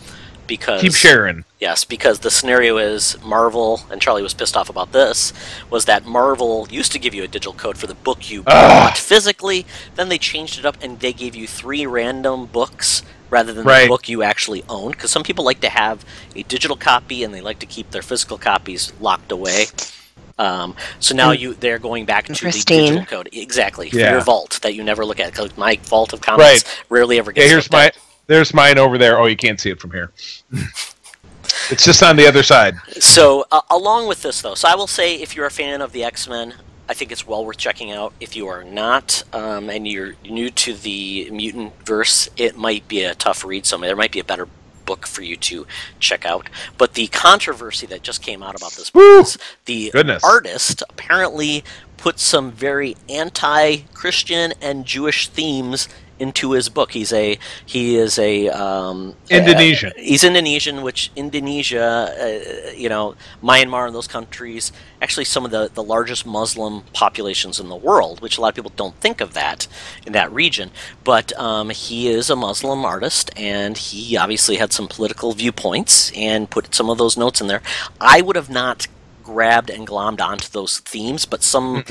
Because Keep sharing. Yes, because the scenario is Marvel, and Charlie was pissed off about this, was that Marvel used to give you a digital code for the book you bought physically, then they changed it up and they gave you three random books rather than Right. the book you actually owned. Because some people like to have a digital copy and they like to keep their physical copies locked away. Um, so now you they're going back to the digital code exactly for Yeah. your vault that you never look at. Cause my vault of comics Right. rarely ever Yeah, gets here's looked at. There's mine over there. Oh, you can't see it from here. it's just on the other side. So, uh, along with this, though, so I will say if you're a fan of the X Men, I think it's well worth checking out. If you are not, um, and you're new to the mutant verse, it might be a tough read. So there might be a better book for you to check out. But the controversy that just came out about this book is the Goodness. artist apparently put some very anti-Christian and Jewish themes into his book. He's a he is a um, Indonesian. uh, he's Indonesian, which Indonesia, uh, you know, Myanmar and those countries, actually some of the, the largest Muslim populations in the world, which a lot of people don't think of that in that region. But um, he is a Muslim artist, and he obviously had some political viewpoints and put some of those notes in there. I would have not grabbed and glommed onto those themes, but some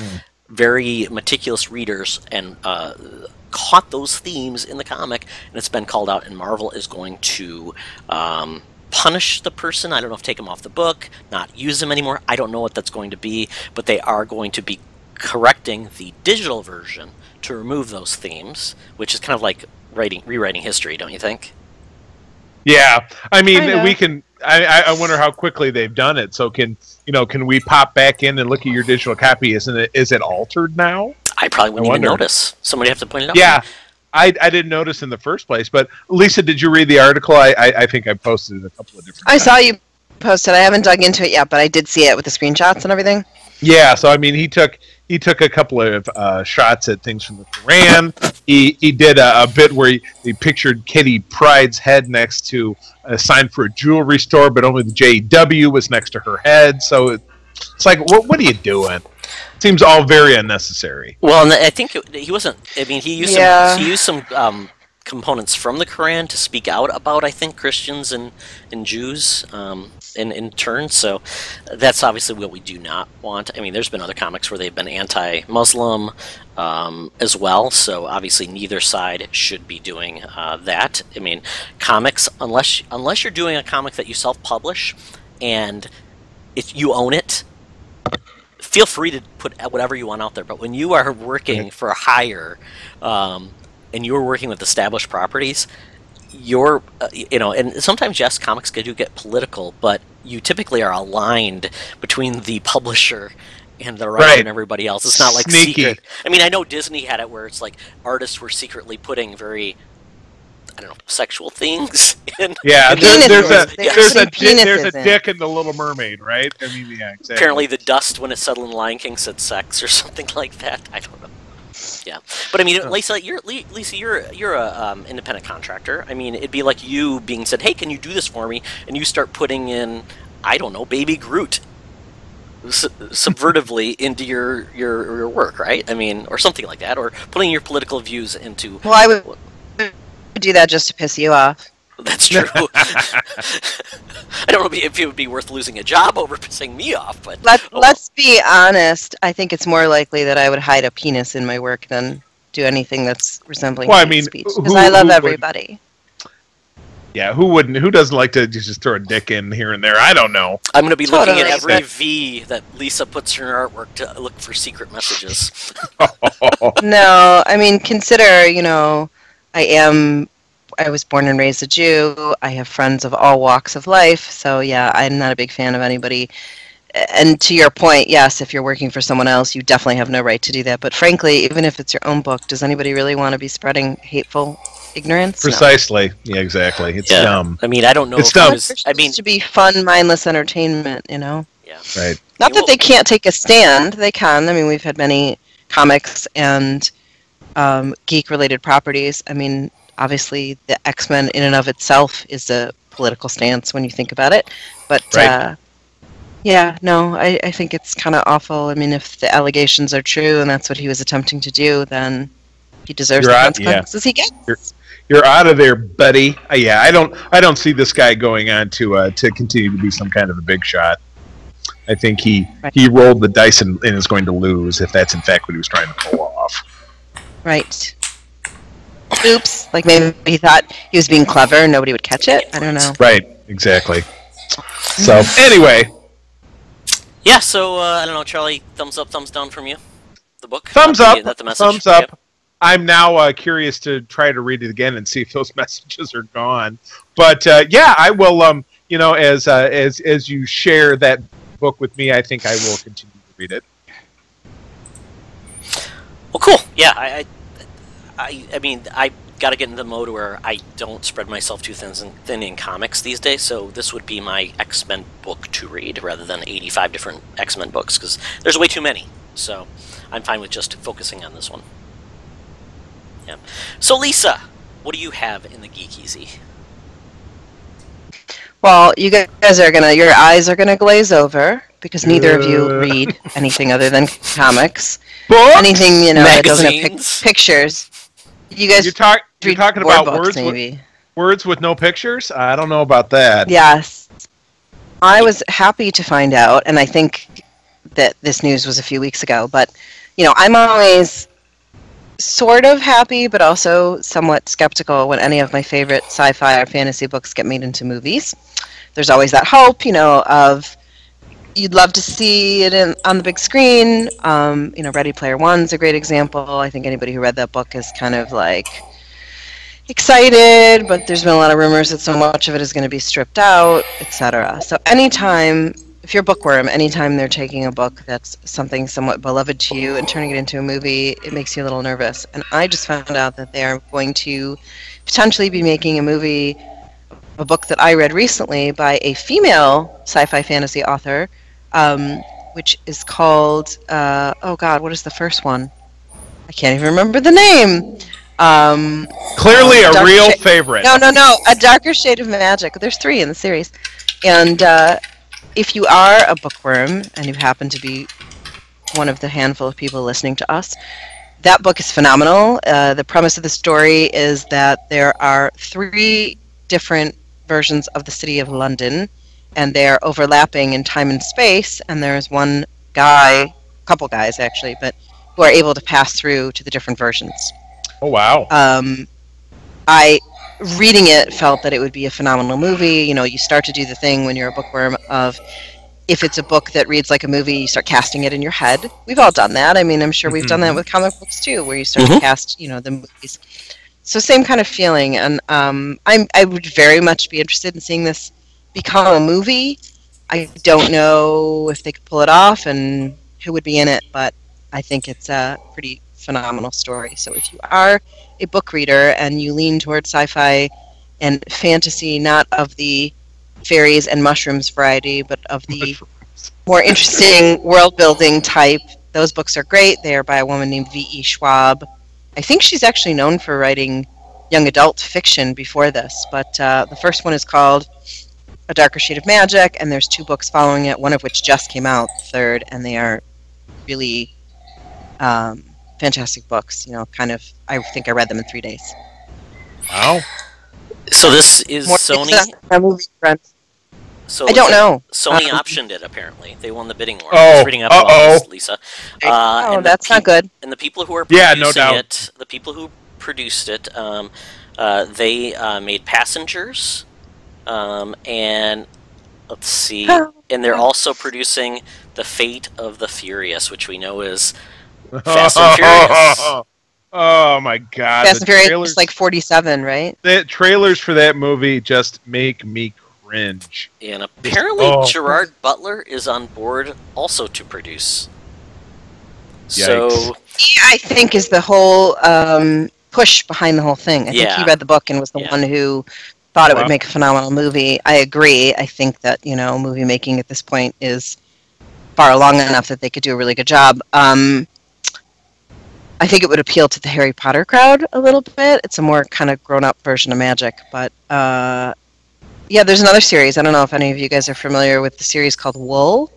very meticulous readers and uh, caught those themes in the comic, and it's been called out. And Marvel is going to um, punish the person. I don't know if take him off the book, not use him anymore. I don't know what that's going to be, but they are going to be correcting the digital version to remove those themes, which is kind of like writing rewriting history, don't you think? Yeah, I mean, Kinda. we can. I, I- I wonder how quickly they've done it. So can you know? Can we pop back in and look at your digital copy? Isn't it? Is it altered now? I probably wouldn't I even notice. Somebody have to point it out. Yeah, I, I didn't notice in the first place. But Lisa, did you read the article? I I, I think I posted it a couple of different. I times. saw you posted. I haven't dug into it yet, but I did see it with the screenshots and everything. Yeah, so I mean, he took he took a couple of uh, shots at things from the Quran. He he did a, a bit where he, he pictured Kitty Pryde's head next to a sign for a jewelry store, but only the JW was next to her head. So it, it's like, what what are you doing? Seems all very unnecessary. Well, and I think it, he wasn't. I mean, he used Yeah. some, he used some um, components from the Quran to speak out about. I think Christians and and Jews um, in in turn. So that's obviously what we do not want. I mean, there's been other comics where they've been anti-Muslim um, as well. So obviously, neither side should be doing uh, that. I mean, comics unless unless you're doing a comic that you self-publish and if you own it feel free to put whatever you want out there. But when you are working for a hire, um, and you're working with established properties, you're, uh, you know, and sometimes yes, comics do get political, but you typically are aligned between the publisher and the writer Right. and everybody else. It's not like Sneaky. secret. I mean, I know Disney had it where it's like artists were secretly putting very. I don't know sexual things in. Yeah, in there, there's a Penises. They there's a di- there's a penises in. dick in the Little Mermaid, right? I mean, yeah, exactly. apparently the dust when it settled in Lion King said sex or something like that. I don't know. Yeah, but I mean, Lisa, you're Le- Lisa, you're you're a um, independent contractor. I mean, it'd be like you being said, "Hey, can you do this for me?" And you start putting in, I don't know, Baby Groot, subvertively into your, your your work, right? I mean, or something like that, or putting your political views into. Well, I would do that just to piss you off. That's true. I don't know if it would be worth losing a job over pissing me off, but Let, oh, Let's be honest. I think it's more likely that I would hide a penis in my work than do anything that's resembling Well, I mean, speech. who- Because I love who would- everybody. Yeah, who wouldn't? Who doesn't like to just throw a dick in here and there? I don't know. I'm going to be looking at every V that Lisa puts in her artwork to look for secret messages. no, I mean, consider, you know, I am, I was born and raised a Jew. I have friends of all walks of life. So, yeah, I'm not a big fan of anybody. And to your point, yes, if you're working for someone else, you definitely have no right to do that. But frankly, even if it's your own book, does anybody really want to be spreading hateful ignorance? No. Precisely. Yeah, exactly. It's Yeah. dumb. I mean, I don't know It's if dumb. I It's was. I mean, to be fun, mindless entertainment, you know? yeah. Right. Not that they can't take a stand. They can. I mean, we've had many comics and um, geek-related properties. I mean, obviously, the X-Men in and of itself is a political stance when you think about it. But Right. uh, yeah, no, I, I think it's kind of awful. I mean, if the allegations are true and that's what he was attempting to do, then he deserves You're the out- yeah. consequences he gets. you're out of there, buddy. Uh, yeah, I don't I don't see this guy going on to uh, to continue to be some kind of a big shot. I think he Right. he rolled the dice and, and is going to lose if that's in fact what he was trying to pull off. Right. Oops. Like maybe he thought he was being clever and nobody would catch it. I don't know. Right, exactly. So anyway, Yeah, so uh, I don't know, Charlie. Thumbs up, thumbs down from you. The book. thumbs up, the- the message. thumbs up. I'm now uh, curious to try to read it again and see if those messages are gone. But uh, yeah, I will. Um, you know, as uh, as as you share that book with me, I think I will continue to read it. Well, cool. Yeah, I, I, I, I mean, I got to get into the mode where I don't spread myself too thin, thin in comics these days. So this would be my X Men book to read rather than 85 different X Men books because there's way too many. So I'm fine with just focusing on this one. Yeah. So Lisa, what do you have in the Geek Easy? Well, you guys are gonna, your eyes are gonna glaze over because neither of you read anything other than comics. Book. Anything you know that doesn't have pic- pictures. You guys You're, talk, you're talking about books, words with, words with no pictures. I don't know about that. Yes. I was happy to find out, and I think that this news was a few weeks ago, but, you know, I'm always sort of happy, but also somewhat skeptical when any of my favorite sci fi or fantasy books get made into movies. There's always that hope, you know, of you'd love to see it in, on the big screen. Um, you know, Ready Player One's a great example. I think anybody who read that book is kind of like excited, but there's been a lot of rumors that so much of it is going to be stripped out, etc. So anytime, if you're a bookworm, anytime they're taking a book that's something somewhat beloved to you and turning it into a movie, it makes you a little nervous. And I just found out that they're going to potentially be making a movie, a book that I read recently by a female sci-fi fantasy author, um, which is called, uh, oh God, what is the first one? I can't even remember the name. Um, Clearly, a real Shade- favorite. no, no, no. A darker shade of magic. There's three in the series, and uh, if you are a bookworm and you happen to be one of the handful of people listening to us, that book is phenomenal. Uh, the premise of the story is that there are three different versions of the city of London, and they are overlapping in time and space. And there's one guy, couple guys actually, but who are able to pass through to the different versions Oh wow. um, I reading it felt that it would be a phenomenal movie. You know, you start to do the thing when you're a bookworm of if it's a book that reads like a movie, you start casting it in your head. We've all done that. I mean, I'm sure we've done that with comic books too, where you start to Mhm. cast, you know, the movies. So same kind of feeling, and um, I'm I would very much be interested in seeing this become a movie. I don't know if they could pull it off and who would be in it, but I think it's a pretty phenomenal story. So if you are a book reader and you lean towards sci-fi and fantasy, not of the fairies and mushrooms variety, but of the more interesting world-building type, those books are great. They are by a woman named V.E. Schwab. I think she's actually known for writing young adult fiction before this, but uh, the first one is called A Darker Shade of Magic, and there's two books following it, one of which just came out, the third, and they are really um, fantastic books. You know, kind of, I think I read them in three days. Wow. So this is More Sony. it's a movie friend. So I don't know. Sony Um, optioned it apparently. They won the bidding war. Oh, I was reading up uh-oh. this, Lisa. Uh, oh, and the that's not good. And the people who are Yeah, producing no doubt. it, the people who produced it, um, uh, they uh, made Passengers, um, and let's see, and they're also producing The Fate of the Furious, which we know is Fast and Furious. Oh my god. Fast the and Furious trailers, is like 47, right? the trailers for that movie just make me cringe. and apparently Oh. Gerard Butler is on board also to produce. So He, I think, is the whole um, push behind the whole thing. I think Yeah. he read the book and was the Yeah. one who thought it Wow. would make a phenomenal movie. I agree. I think that, you know, movie making at this point is far along enough that they could do a really good job. Um, I think it would appeal to the Harry Potter crowd a little bit. It's a more kind of grown up version of magic. But uh, yeah, there's another series. I don't know if any of you guys are familiar with the series called Wool.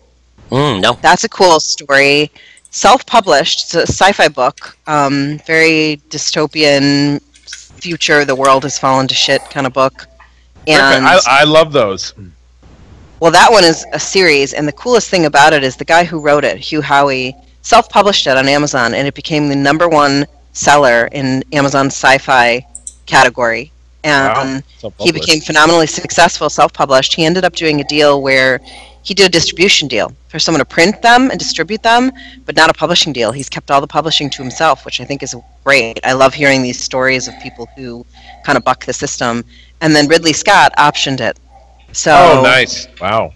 Mm, no. That's a cool story. Self published. It's a sci fi book. Um, very dystopian future, the world has fallen to shit kind of book. And I, I love those. well, that one is a series, and the coolest thing about it is the guy who wrote it, Hugh Howey, self-published it on Amazon, and it became the number one seller in Amazon sci-fi category. And he became phenomenally successful, self-published. He ended up doing a deal where he did a distribution deal for someone to print them and distribute them, but not a publishing deal. He's kept all the publishing to himself, which I think is great. I love hearing these stories of people who kind of buck the system. And then Ridley Scott optioned it. So Oh, nice. Wow.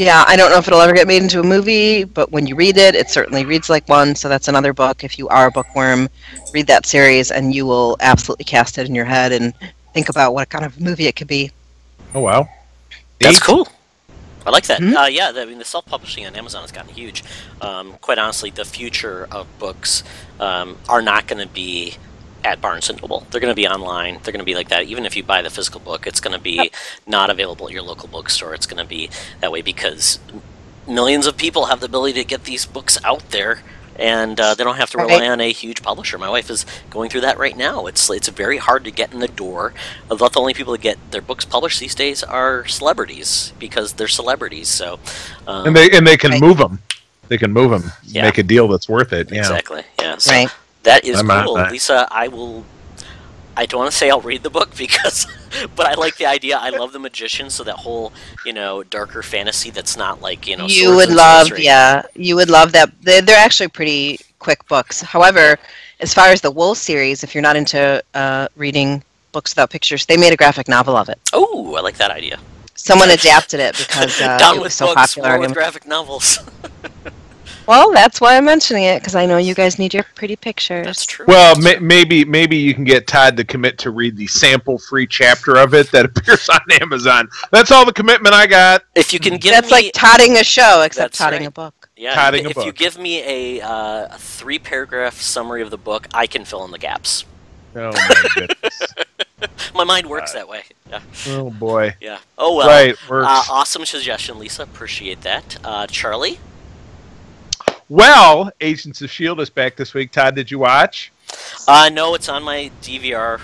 yeah, I don't know if it'll ever get made into a movie, but when you read it, it certainly reads like one. So that's another book. If you are a bookworm, read that series, and you will absolutely cast it in your head and think about what kind of movie it could be. Oh, wow. That's cool. I like that. Hmm? Uh, yeah, the, I mean, the self-publishing on Amazon has gotten huge. Um, quite honestly, the future of books um, are not going to be at Barnes and Noble. They're going to be online. They're going to be like that. Even if you buy the physical book, it's going to be not available at your local bookstore. It's going to be that way because millions of people have the ability to get these books out there. And uh, they don't have to rely Right. on a huge publisher. My wife is going through that right now. It's it's very hard to get in the door. About the only people that get their books published these days are celebrities because they're celebrities. So, um, And they and they can Right. move them. They can move them. Yeah. Make a deal that's worth it. Yeah. Exactly. Yeah. So Right. that is I'm cool. Lisa. I will. I don't want to say I'll read the book because, but I like the idea. I love the magician, so that whole you know darker fantasy that's not like you know. you would love, yeah, you would love that. They're, they're actually pretty quick books. However, as far as the Wool series, if you're not into uh, reading books without pictures, they made a graphic novel of it. Oh, I like that idea. Someone adapted it because uh, Down it with was so books, popular. with graphic novels. Well, that's why I'm mentioning it because I know you guys need your pretty pictures. that's true. Well, That's may, true. maybe maybe you can get Todd to commit to read the sample-free chapter of it that appears on Amazon. That's all the commitment I got. if you can give That's me, like totting a show, except That's totting right. a book. yeah, Totting a if you give me a, uh, a three-paragraph summary of the book, I can fill in the gaps. Oh my goodness. My mind works that way. Yeah. oh boy. Yeah. Oh well. right. Works. Uh, awesome suggestion, Lisa. Appreciate that. Uh, Charlie. Well, Agents of Shield is back this week. Todd, did you watch? Uh, no, it's on my DVR,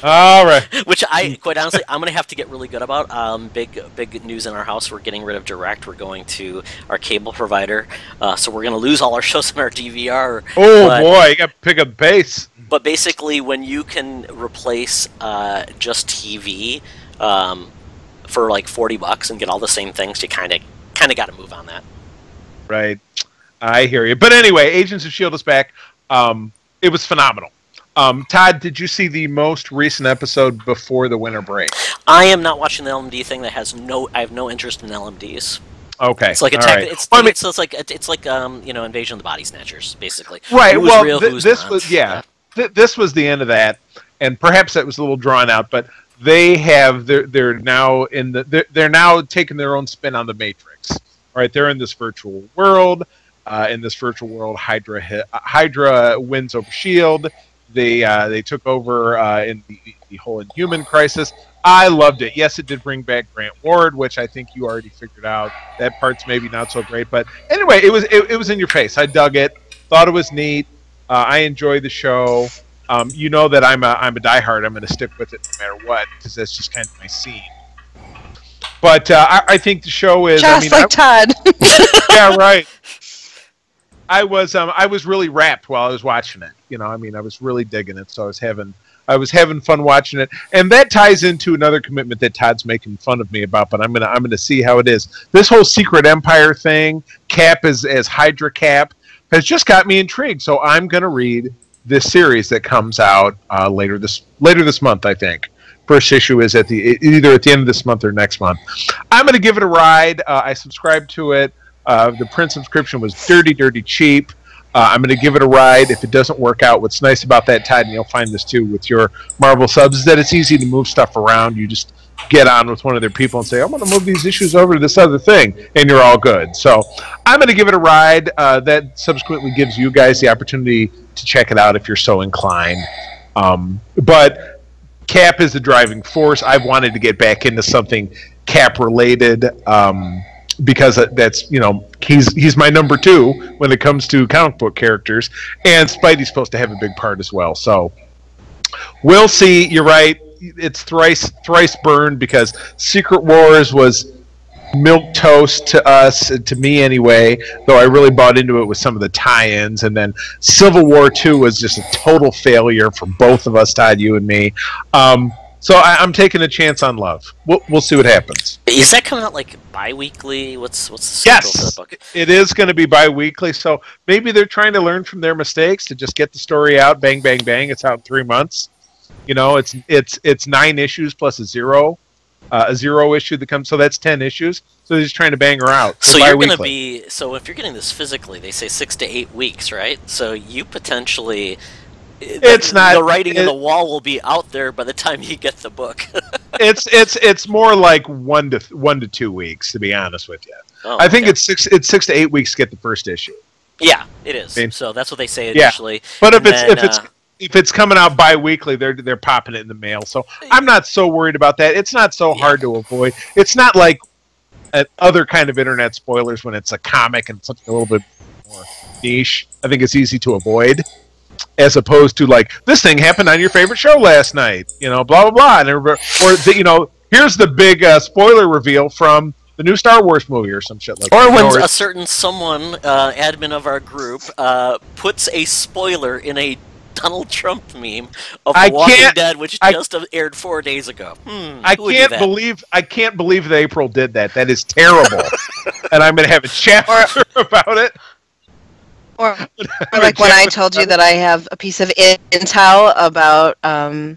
All right. which I quite honestly I'm gonna have to get really good about. Um, big big news in our house. We're getting rid of Direct. We're going to our cable provider, uh, so we're gonna lose all our shows on our DVR. Oh But- boy, you got to pick up pace. But basically, when you can replace uh, just TV um, for like forty bucks and get all the same things, you kind of kind of got to move on that. Right. I hear you. But anyway, Agents of Shield is back. Um, it was phenomenal. Um, Todd, did you see the most recent episode before the winter break? I am not watching the LMD thing. That has no. I have no interest in LMDs. Okay. It's like attack. right. It's, Well, I mean- it's, it's like it's like um you know invasion of the body snatchers basically. right. Who's well, real, who's this not. was yeah. Th- this was the end of that, and perhaps that was a little drawn out, but they have they're they're now in the they're, they're now taking their own spin on the Matrix. All right, they're in this virtual world. Uh, in this virtual world, Hydra hi- Hydra wins over Shield. They uh, they took over uh, in the, the whole Inhuman crisis. I loved it. Yes, it did bring back Grant Ward, which I think you already figured out. That part's maybe not so great, but anyway, it was it, it was in your face. I dug it. Thought it was neat. Uh, I enjoyed the show. Um, you know that I'm a I'm a diehard. I'm going to stick with it no matter what because that's just kind of my scene. But uh, I, I think the show is. I Just mean, I- like Todd. yeah, right. I was um I was really rapt while I was watching it. You know, I mean, I was really digging it, so I was having I was having fun watching it, and that ties into another commitment that Todd's making fun of me about. But I'm gonna I'm gonna see how it is. This whole Secret Empire thing, Cap as as Hydra Cap, has just got me intrigued. So I'm gonna read this series that comes out uh, later this later this month, I think. First issue is at the either at the end of this month or next month. I'm going to give it a ride. Uh, I subscribe to it. Uh, the print subscription was dirty, dirty cheap. Uh, I'm going to give it a ride. If it doesn't work out, what's nice about that, Todd, and you'll find this too with your Marvel subs, is that it's easy to move stuff around. You just get on with one of their people and say, I'm going to move these issues over to this other thing, and you're all good. So I'm going to give it a ride. Uh, that subsequently gives you guys the opportunity to check it out if you're so inclined. Um, but Cap is the driving force. I've wanted to get back into something Cap related um, because that's you know he's he's my number two when it comes to comic book characters, and Spidey's supposed to have a big part as well. So We'll see. You're right. It's thrice thrice burned because Secret Wars was milk toast to us, to me anyway. Though I really bought into it with some of the tie-ins, and then Civil War Two was just a total failure for both of us, Todd, you and me. Um, so I, I'm taking a chance on love. We'll, we'll see what happens. Is that coming out like bi-weekly? What's what's the schedule Yes, for the book? it is going to be bi-weekly. So maybe they're trying to learn from their mistakes to just get the story out. Bang, bang, bang. It's out in three months. You know, it's it's it's nine issues plus a zero, uh, a zero issue that comes. So that's ten issues. So they're just trying to bang her out. So you're going to be so if you're getting this physically, they say six to eight weeks, right? So you potentially. It's the, not- the writing on it- the wall will be out there by the time you get the book. it's it's it's more like one to one to two weeks to be honest with you. Oh, I think okay. it's six it's six to eight weeks to get the first issue. yeah, it is. I mean- so that's what they say Yeah. But if And it's then, if it's uh, if it's coming out bi-weekly, they're they're popping it in the mail. So I'm not so worried about that. It's not so Yeah. hard to avoid. It's not like uh, other kind of internet spoilers when it's a comic and something a little bit more niche. I think it's easy to avoid, as opposed to like this thing happened on your favorite show last night. You know, blah blah blah, and everybody, or the, you know, here's the big uh, spoiler reveal from the new Star Wars movie or some shit like or that. Or when a certain someone, uh, admin of our group, uh, puts a spoiler in a Donald Trump meme of I Walking Dead, which I- just aired four days ago. Hmm, I who would do can't believe I can't believe that April did that. That is terrible, and I'm going to have a chapter about it. Or, or like when I told you that I have a piece of intel about um,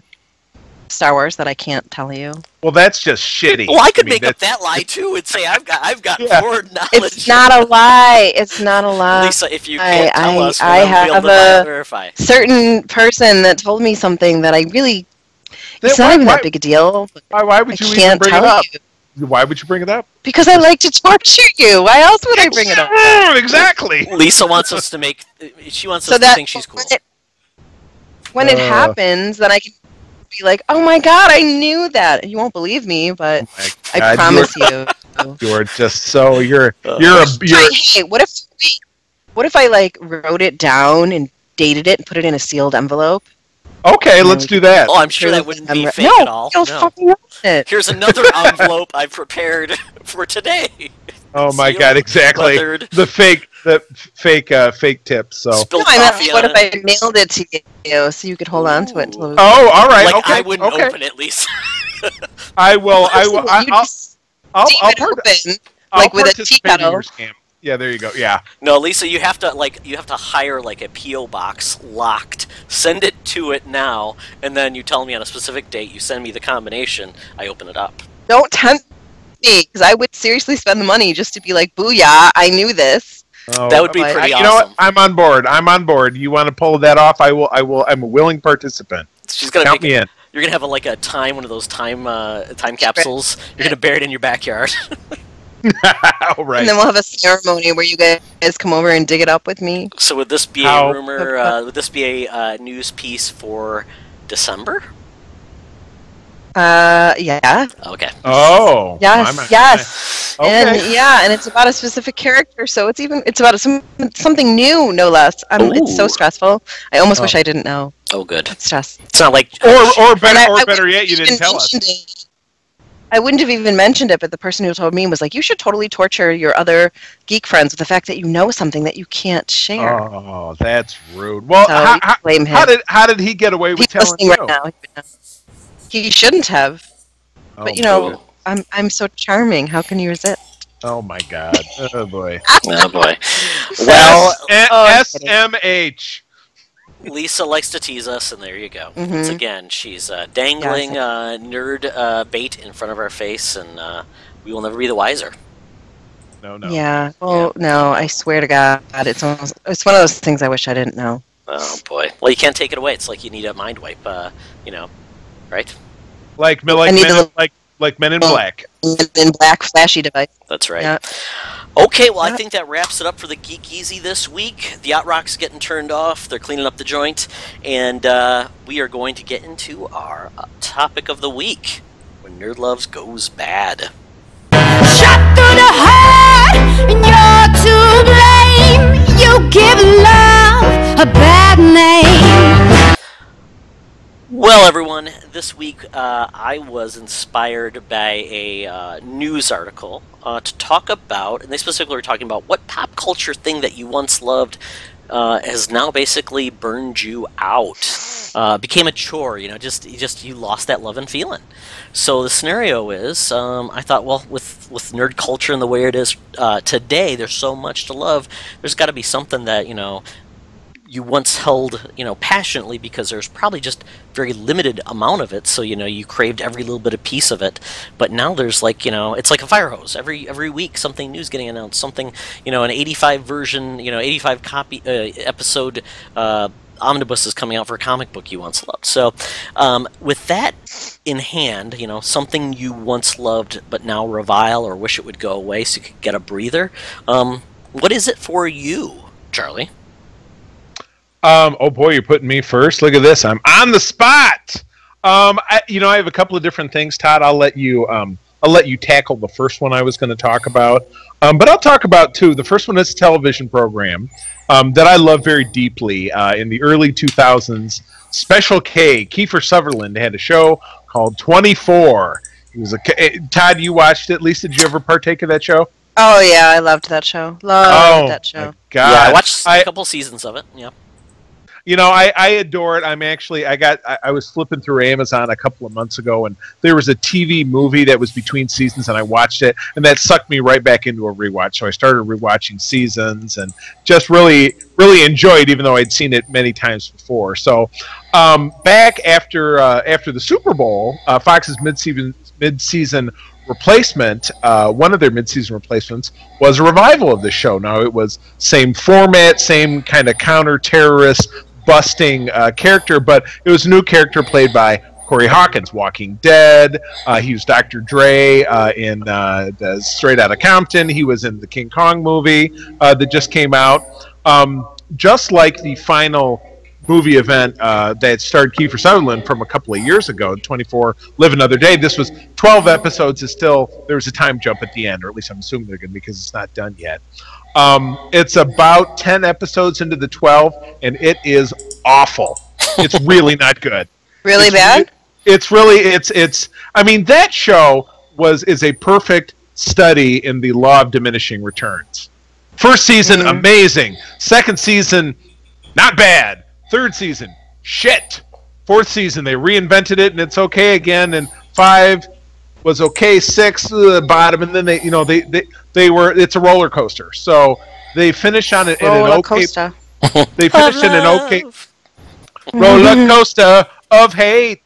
Star Wars that I can't tell you. Well, that's just shitty. Well, I could mean, make up that lie too and say I've got I've got Yeah. more knowledge. It's not a lie. It's not a lie. Lisa, if you I- can't tell I- us, I we'll be have a- verify. Certain person that told me something that I really. It's Then not even why- that big a deal. Why, why would you even can't bring it up? you Why would you bring it up? because I like to torture you. Why else would I bring it up? Exactly. Lisa wants us to make. She wants So us to think she's cool. when it, when it Uh. happens, then I can be like, "Oh my god, I knew that." You won't believe me, but My I God, promise you. You are just so you're you're a you're hey, what if what if I like wrote it down and dated it and put it in a sealed envelope? Okay. Let's do that. Oh, I'm sure that wouldn't I'm be re- fake no, at all. No. fucking it. Here's another envelope I've prepared for today. Oh my Sealed, God, exactly. Leathered, The fake the fake uh, fake tips. So spilled No, I meant, what if. I mailed it to you so you could hold on to it until it was oh, all right. like okay. I wouldn't okay. open it, Lisa. I will. I will. I, You I'll, just I'll, I'll, it part- open, I'll like with a participate tea kettle. Your scam. Yeah, there you go. Yeah. No, Lisa, you have to like you have to hire like a PO box locked. Send it to it now, and then you tell me on a specific date. You send me the combination. I open it up. Don't tempt me because I would seriously spend the money just to be like, "Booyah! I knew this." Oh, That would be I- pretty I- you know what? I'm on board. I'm on board. You want to pull that off? I will. I will. I'm a willing participant. She's gonna Count make me it, in. You're gonna have a, like a time, one of those time uh, time capsules. You're gonna bury it in your backyard. All right. And then we'll have a ceremony where you guys come over and dig it up with me. so would this be How- a rumor? Uh, would this be a uh, news piece for December? Uh, yeah, Okay. oh. yes, my- my- yes, Okay. and yeah, and it's about a specific character, so it's even it's about some something new, no less. Um, it's so stressful. I almost wish Oh. I didn't know. Oh, good. It's stress. It's not like or or better I- or I better wouldn't yet, you didn't tell us. it. I wouldn't have even mentioned it, but the person who told me was like, "You should totally torture your other geek friends with the fact that you know something that you can't share." Oh, that's rude. Well, so how, how, blame him. how did how did he get away with He's telling you? right now. He would know. He shouldn't have, Oh, but you know, cool. I'm I'm so charming. How can you resist? Oh my God. Oh boy. Oh boy. Well, S- Oh, I'm kidding. SMH. Lisa likes to tease us, and there you go. Mhm. Once again, she's uh, dangling uh, nerd uh, bait in front of our face, and uh, we will never be the wiser. No, no. Yeah. Well, no, I swear to God, it's almost, it's one of those things I wish I didn't know. Oh boy. Well, you can't take it away. It's like you need a mind wipe. Uh, you know, right? Like like I need men, to in- like like Men in. Black. In black flashy device. That's right. Yeah. Okay, well, I think that wraps it up for the Geek Easy this week. The Yacht Rock's getting turned off. They're cleaning up the joint. And uh, we are going to get into our uh, topic of the week when Nerd Loves Goes Bad. Shot through the heart, and you're to blame. You give love a bad name. Well, everyone, this week uh, I was inspired by a uh, news article uh, to talk about, and they specifically were talking about what pop culture thing that you once loved uh, has now basically burned you out, uh, became a chore. You know, just you just you lost that love and feeling. So the scenario is, um, I thought, well, with with nerd culture and the way it is uh, today, there's so much to love. There's got to be something that you know you once held, you know, passionately because there's probably just very limited amount of it. So you know, you craved every little bit of piece of it. But now there's like, you know, it's like a fire hose. Every every week, something new is getting announced. Something, you know, an 85 version, you know, 85 copy uh, episode. Uh, omnibus is coming out for a comic book you once loved. So, um, with that in hand, you know, something you once loved but now revile or wish it would go away so you could get a breather. Um, what is it for you, Charlie? Um, oh boy, you're putting me first. Look at this. I'm on the spot. Um, I, you know, I have a couple of different things, Todd. I'll let you. Um, I'll let you tackle the first one I was going to talk about. Um, but I'll talk about two. The first one is a television program um, that I love very deeply. Uh, in the early 2000s, Special K, Kiefer Sutherland had a show called 24. He was a eh, Todd. You watched it. Lisa, did you ever partake of that show? Oh yeah, I loved that show. Loved that show. my God! yeah, I watched a I- couple seasons of it. Yeah. You know I, I adore it. I'm actually i got I, I was flipping through amazon a couple of months ago and there was a tv movie that was between seasons and i watched it and that sucked me right back into a rewatch. So i started rewatching seasons and just really really enjoyed even though i'd seen it many times before. So um, back after uh, after the super bowl uh, fox's mid-season mid-season replacement, uh, one of their mid-season replacements was a revival of the show. Now it was same format, same kind of counter-terrorist busting uh, character, but it was a new character played by Corey Hawkins, Walking Dead. Uh, he was Dr. Dre uh, in uh, the Straight Outta Compton. He was in the King Kong movie uh, that just came out. Um, just like the final movie event uh, that starred Kiefer Sutherland from a couple of years ago, 24 Live Another Day. This was 12 episodes. Is still there was a time jump at the end, or at least I'm assuming they're going to because it's not done yet. Um, it's about 10 episodes into the 12, and it is awful. It's really not good. Really It's bad? re- it's really it's it's. I mean that show was is a perfect study in the law of diminishing returns. First season Mhm. amazing. Second season not bad. Third season shit. Fourth season they reinvented it and it's okay again. And five was okay. Six to the bottom, and then they you know they they they were it's a roller coaster. So they finish on it in an Roller okay. coaster. They finished in an okay roller coaster of hate.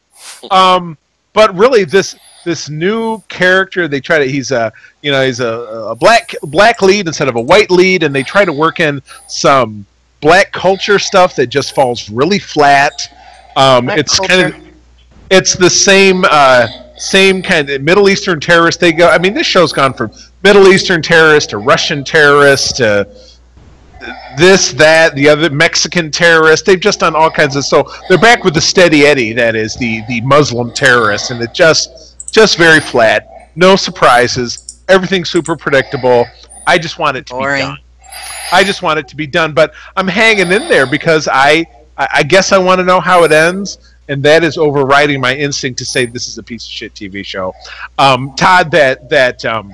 Um, but really, this this new character they try to he's a you know he's a, a black black lead instead of a white lead, and they try to work in some black culture stuff that just falls really flat. Um, Black it's culture. kind of it's the same uh, same kind of Middle Eastern terrorist. They go. I mean, this show's gone from Middle Eastern terrorist to Russian terrorist to this, that, the other Mexican terrorist. They've just done all kinds of. So they're back with the steady Eddie, that is the the Muslim terrorist, and it just just very flat. No surprises. Everything's super predictable. I just want it to Boring. be done. I just want it to be done, but I'm hanging in there because I I, I guess I want to know how it ends. And that is overriding my instinct to say this is a piece of shit TV show. Um, Todd, that that um,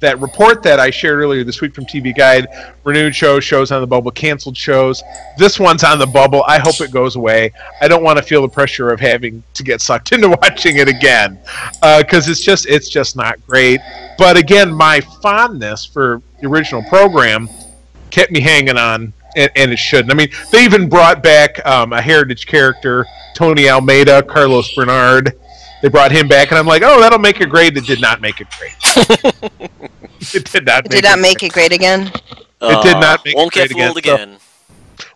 that report that I shared earlier this week from TV Guide, renewed shows, shows on the bubble, canceled shows. This one's on the bubble. I hope it goes away. I don't want to feel the pressure of having to get sucked into watching it again because it's just it's just not great. But again, my fondness for the original program kept me hanging on, and, and it shouldn't. I mean, they even brought back um, a heritage character, Tony Almeida, Carlos Bernard. They brought him back, and I'm like, oh, that'll make it great. It did not make it great. it did not. It did not make it great again. It did not make Uh, Won't it get great fooled again, again.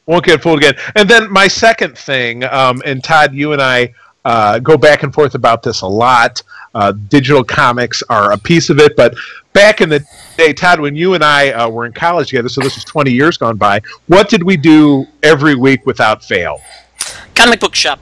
won't get fooled again. And then my second thing, um, and Todd, you and I uh, go back and forth about this a lot. Uh, digital comics are a piece of it, but back in the day, Todd, when you and I uh, were in college together, so this is 20 years gone by, what did we do every week without fail? Comic book shop.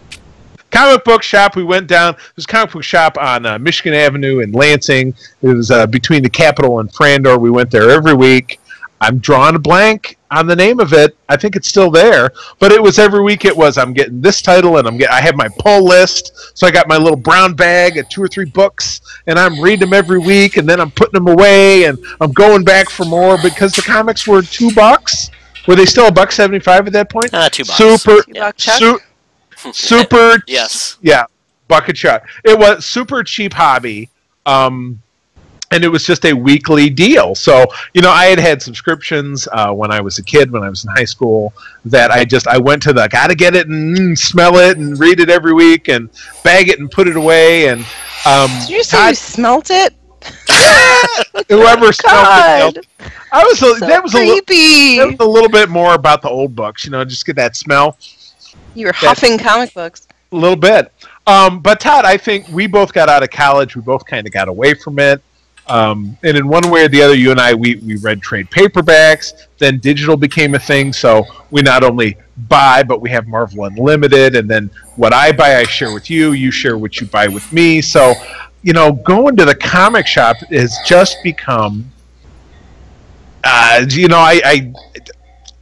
comic book shop. We went down. There's a comic book shop on uh, Michigan Avenue in Lansing. It was uh, between the Capitol and Frandor. We went there every week. I'm drawing a blank on the name of it. I think it's still there, but it was every week. It was I'm getting this title, and I'm get I have my pull list, so I got my little brown bag of two or three books, and I'm reading them every week, and then I'm putting them away, and I'm going back for more because the comics were two bucks. Were they still a buck seventy five at that point? Uh, two bucks. Super, Two buck su- super Yes. yeah, bucket shot. It was super cheap hobby, um, and it was just a weekly deal. So you know, I had had subscriptions uh, when I was a kid, when I was in high school. That I just I went to the got to get it and smell it and read it every week and bag it and put it away and. Um, Did you say Todd- you smelt it? whoever smelled it, I was a, so that was a little, creepy. that was a little bit more about the old books, you know, just get that smell. You were huffing comic books. A little bit. Um, but Todd, I think we both got out of college. We both kind of got away from it. Um, and in one way or the other, you and I, we, we read trade paperbacks. Then digital became a thing. So we not only buy, but we have Marvel Unlimited. And then what I buy, I share with you. You share what you buy with me. So, you know, going to the comic shop has just become, uh, you know, I, I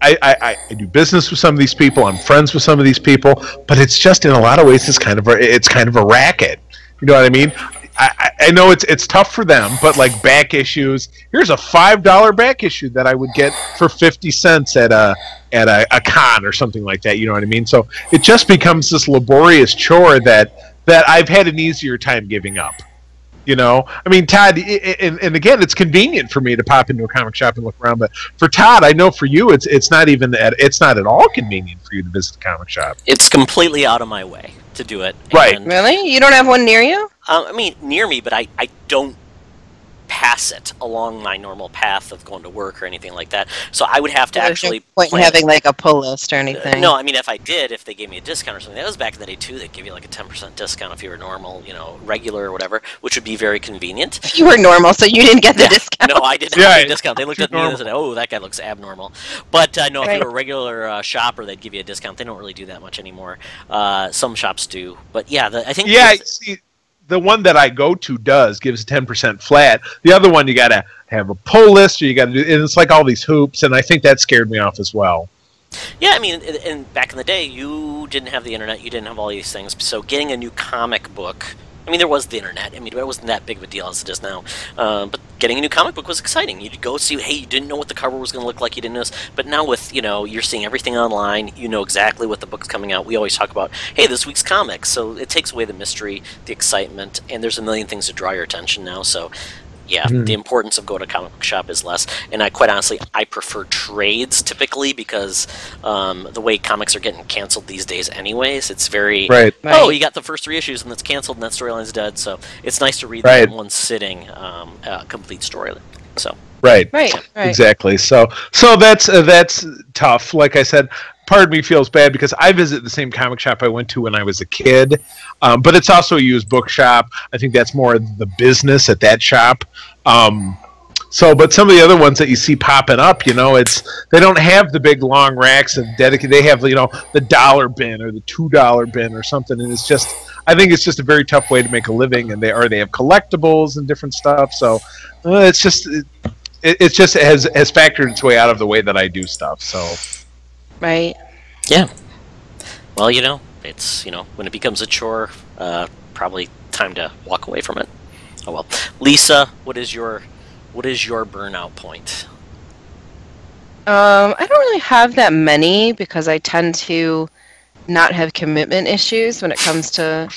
I, I, I do business with some of these people. I'm friends with some of these people, but it's just in a lot of ways it's kind of a, it's kind of a racket. You know what I mean? I, I- know it's it's tough for them, but like back issues, here's a five dollar back issue that I would get for fifty cents at a at a, a con or something like that. You know what I mean? So it just becomes this laborious chore that that I've had an easier time giving up. You know, I mean, Todd, and, and again, it's convenient for me to pop into a comic shop and look around. But for Todd, I know for you, it's it's not even it's not at all convenient for you to visit the comic shop. It's completely out of my way to do it. Right. And, Really? You don't have one near you? um, I mean, near me, but I, I don't pass it along my normal path of going to work or anything like that. So I would have to There's no actually point in plan- having like a pull list or Uh, anything. No, I mean if I did, if they gave me a discount or something, that was back in the day too. They'd give you like a ten percent discount if you were normal, you know, regular or whatever, which would be very convenient. you were normal, so you didn't get the Yeah. discount. No, I didn't Yeah, have a discount. They looked too at me and said, "Oh, that guy looks abnormal." But uh, no, if you were a regular uh, shopper, they'd give you a discount. They don't really do that much anymore. Uh, some shops do, but yeah, the, I think Yeah, with- see, the one that I go to does gives ten percent flat. The other one you got to have a pull list, or you got to do, and it's like all these hoops, and I think that scared me off as well. Yeah, I mean, and back in the day, you didn't have the internet, you didn't have all these things. So getting a new comic book, I mean, there was the internet. I mean, it wasn't that big of a deal as it is now. Uh, but getting a new comic book was exciting. You'd go see, hey, you didn't know what the cover was going to look like, you didn't know. This. But now with, you know, you're seeing everything online, you know exactly what the book's coming out. We always talk about, hey, this week's comics. So it takes away the mystery, the excitement, and there's a million things to draw your attention now. So yeah, the importance of going to comic book shop is less. And I quite honestly, I prefer trades typically because um, the way comics are getting canceled these days, anyways, it's very Right. Oh, Right. you got the first three issues and it's canceled and that storyline's dead. So it's nice to read Right. that in one sitting, um, uh, complete story. So Right. Right, right. Exactly. So so that's uh, that's tough. Like I said, part of me feels bad because I visit the same comic shop I went to when I was a kid, um, but it's also a used bookshop. I think that's more the business at that shop. Um, so, but some of the other ones that you see popping up, you know, it's they don't have the big long racks of dedicated. They have you know the dollar bin or the two dollar bin or something, and it's just I think it's just a very tough way to make a living. And they are they have collectibles and different stuff. So uh, it's just. It, it, it's just has has factored its way out of the way that I do stuff. So Right. yeah, well, you know, it's you know when it becomes a chore, uh, probably time to walk away from it. Oh well, Lisa, what is your what is your burnout point? Um, I don't really have that many because I tend to not have commitment issues when it comes to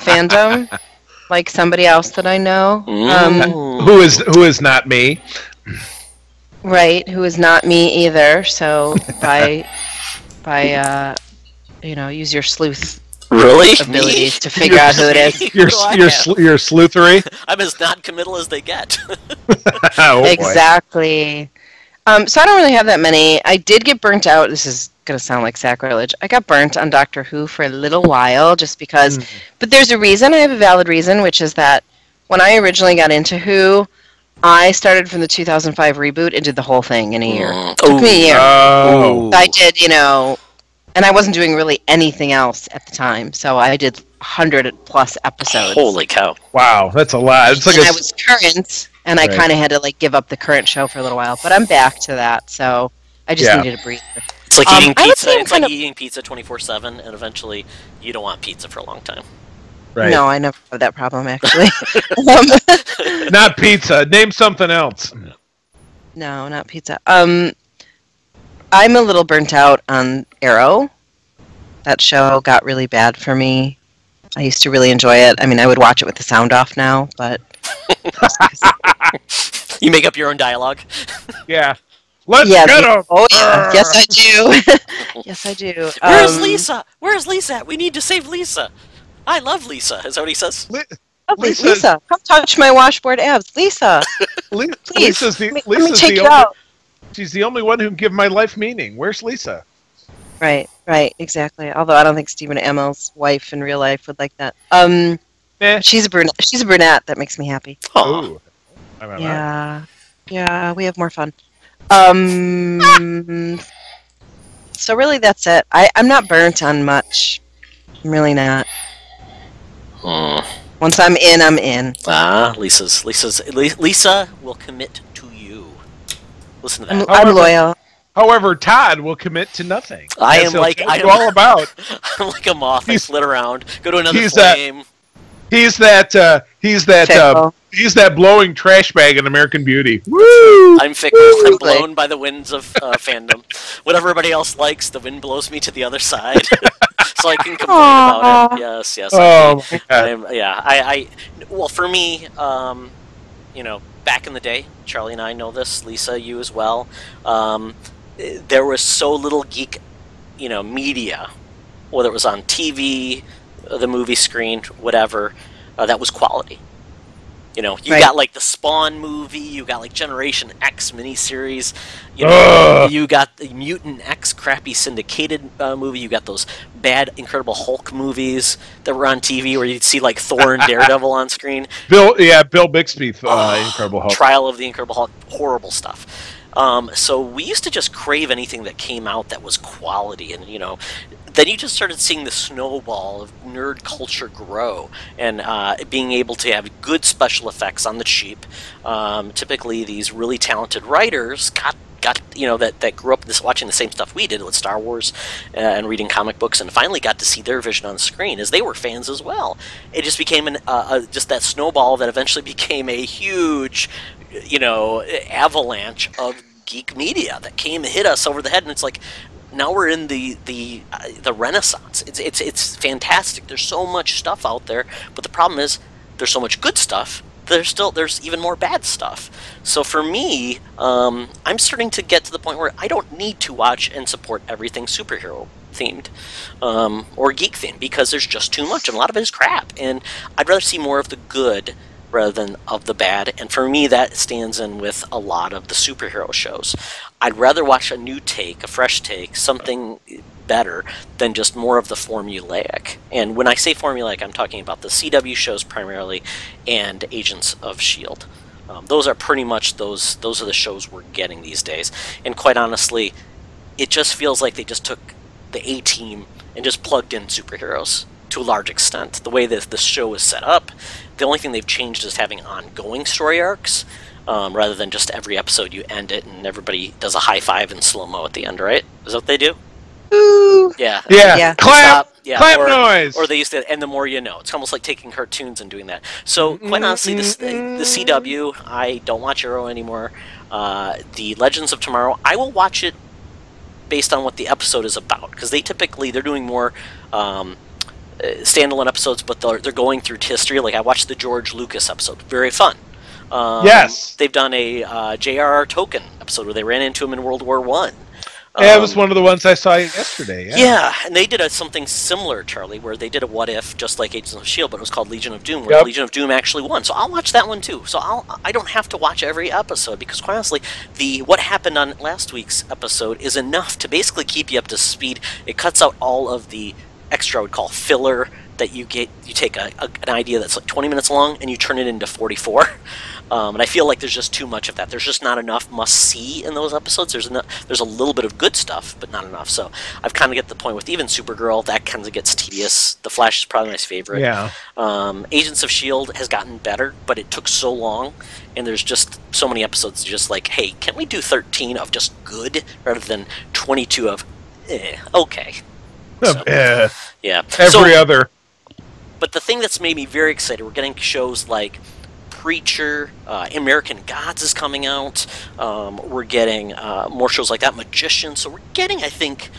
fandom, like somebody else that I know. Um, who is who is not me? Right, who is not me either. So by by uh, you know, use your sleuth really abilities to figure out who it is. You're do I your have? sl- your sleuthery. I'm as non-committal as they get. oh, exactly. Um, so I don't really have that many. I did get burnt out. This is going to sound like sacrilege. I got burnt on Doctor Who for a little while just because, Mm. but there's a reason. I have a valid reason, which is that when I originally got into Who, I started from the 2005 reboot and did the whole thing in a year. Mm. Took me a year. Oh, I did, you know, and I wasn't doing really anything else at the time. So I did 100 plus episodes. Holy cow! wow, that's a lot. It's like and a I was current and I kind of had to like give up the current show for a little while. But I'm back to that, so I just Yeah. needed a breather. It's like Um, eating pizza. It's like of- eating pizza twenty four seven, and eventually you don't want pizza for a long time. Right. No, I never have that problem actually. um, Not pizza. Name something else. no, not pizza. Um, I'm a little burnt out on Arrow. That show got really bad for me. I used to really enjoy it. I mean, I would watch it with the sound off now, but You make up your own dialogue. Yeah. Let's yeah, get the- 'em. oh yeah, yes I do. yes I do. Where's Um, Lisa? Where's Lisa? at? We need to save Lisa. I love Lisa. Is that what he says? Li- Lovely, Lisa- Lisa, come touch my washboard abs, Lisa. Li- Please, Lisa's the, let me, let me take the you only, out. she's the only one who can give my life meaning. Where's Lisa? Right, right, exactly. Although I don't think Stephen Amell's wife in real life would like that. Um, Eh. she's a brunette. She's a brunette. That makes me happy. Aw. Ooh. I. Yeah, yeah, we have more fun. Um, so really, that's it. I, I'm not burnt on much. I'm really not. Hmm. Once I'm in, I'm in. Ah, Lisa's Lisa's Lisa will commit to you. Listen to I'm, that. I'm loyal. However, Todd will commit to nothing. I As am like- I am, all about. I'm like a moth. I He's- flit around, go to another he's that- He's that. Uh, he's that. Uh, he's that blowing trash bag in American Beauty. Woo! I'm fickle. I'm blown by the winds of uh, fandom. What everybody else likes, the wind blows me to the other side, so I can complain about it. Yes, yes. I Oh my god! I'm, yeah, I, I, well, for me, um, you know, back in the day, Charlie and I know this, Lisa, you as well. Um, there was so little geek, you know, media, whether it was on TV, uh, the movie screen, whatever, uh, that was quality. You know, you Right. got like the Spawn movie, you got like Generation X miniseries, you know, Ugh. you got the Mutant X crappy syndicated uh, movie, you got those bad Incredible Hulk movies that were on TV where you'd see like Thor and Daredevil on screen. Bill, yeah, Bill Bixby, uh, Incredible Hulk. Trial of the Incredible Hulk, horrible stuff. Um, so we used to just crave anything that came out that was quality, and you know, then you just started seeing the snowball of nerd culture grow, and uh, being able to have good special effects on the cheap. Um, typically, these really talented writers got got you know that, that grew up this watching the same stuff we did with Star Wars uh, and reading comic books, and finally got to see their vision on screen as they were fans as well. It just became an uh, uh, just that snowball that eventually became a huge, you know, avalanche of geek media that came and hit us over the head, and it's like now we're in the the uh, the renaissance. It's it's it's fantastic. There's so much stuff out there, but the problem is there's so much good stuff. There's still there's even more bad stuff. So for me, um, I'm starting to get to the point where I don't need to watch and support everything superhero themed um, or geek themed because there's just too much and a lot of it is crap. And I'd rather see more of the good rather than of the bad. And for me, that stands in with a lot of the superhero shows. I'd rather watch a new take, a fresh take, something better than just more of the formulaic. And when I say formulaic, I'm talking about the CW shows primarily and Agents of Shield. Um, those are pretty much those. Those are the shows we're getting these days. And quite honestly, it just feels like they just took the A team and just plugged in superheroes to a large extent. The way that the show is set up, the only thing they've changed is having ongoing story arcs. Um, rather than just every episode you end it and everybody does a high five in slow mo at the end, right? Is that what they do? Ooh. Yeah. Yeah, Yeah. clap, Stop. Yeah, clap or- noise. Or they used to, and the more you know. It's almost like taking cartoons and doing that. So, quite honestly, this, the, the CW, I don't watch Arrow anymore. Uh, the Legends of Tomorrow, I will watch it based on what the episode is about, because they typically they're doing more um, standalone episodes, but they're they're going through history. Like I watched the George Lucas episode, very fun. Um, Yes. they've done a uh, J.R.R. Tolkien episode where they ran into him in World War One. yeah, it was Um, one of the ones I saw yesterday. Yeah. yeah, and they did a, something similar, Charlie, where they did a what if, just like Agents of Shield, but it was called Legion of Doom, where Yep. Legion of Doom actually won. So I'll watch that one too. So I'll I don't have to watch every episode because quite honestly, the what happened on last week's episode is enough to basically keep you up to speed. It cuts out all of the extra I would call filler that you get. You take a, a, an idea that's like 20 minutes long and you turn it into 44. um, and I feel like there's just too much of that. There's just not enough must see in those episodes. There's eno- there's a little bit of good stuff, but not enough. So I've kind of get the point with even Supergirl that kind of gets tedious. The Flash is probably my favorite. Yeah. Um, Agents of Shield has gotten better, but it took so long, and there's just so many episodes. Just like, hey, can we do 13 of just good rather than 22 of eh, okay? So, Eh, yeah. every So- other. but the thing that's made me very excited, we're getting shows like Preacher, uh, American Gods is coming out. Um, we're getting uh, more shows like that, Magician. So we're getting, I think,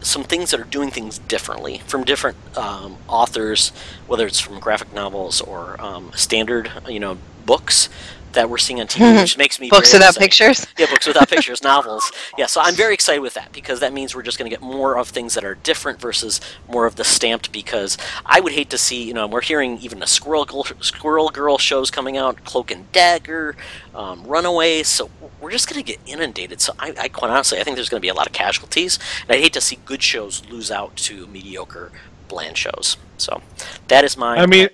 some things that are doing things differently from different um, authors, whether it's from graphic novels or um, standard, you know, books that we're seeing on TV, which makes me Books without excited. pictures. Yeah, books without pictures, novels. Yeah, so I'm very excited with that because that means we're just going to get more of things that are different versus more of the stamped. Because I would hate to see, you know, we're hearing even a Squirrel Girl, Squirrel Girl shows coming out, Cloak and Dagger, um, Runaways. So we're just going to get inundated. So I, I quite honestly, I think there's going to be a lot of casualties, and I'd hate to see good shows lose out to mediocre, bland shows. So that is my. I mean,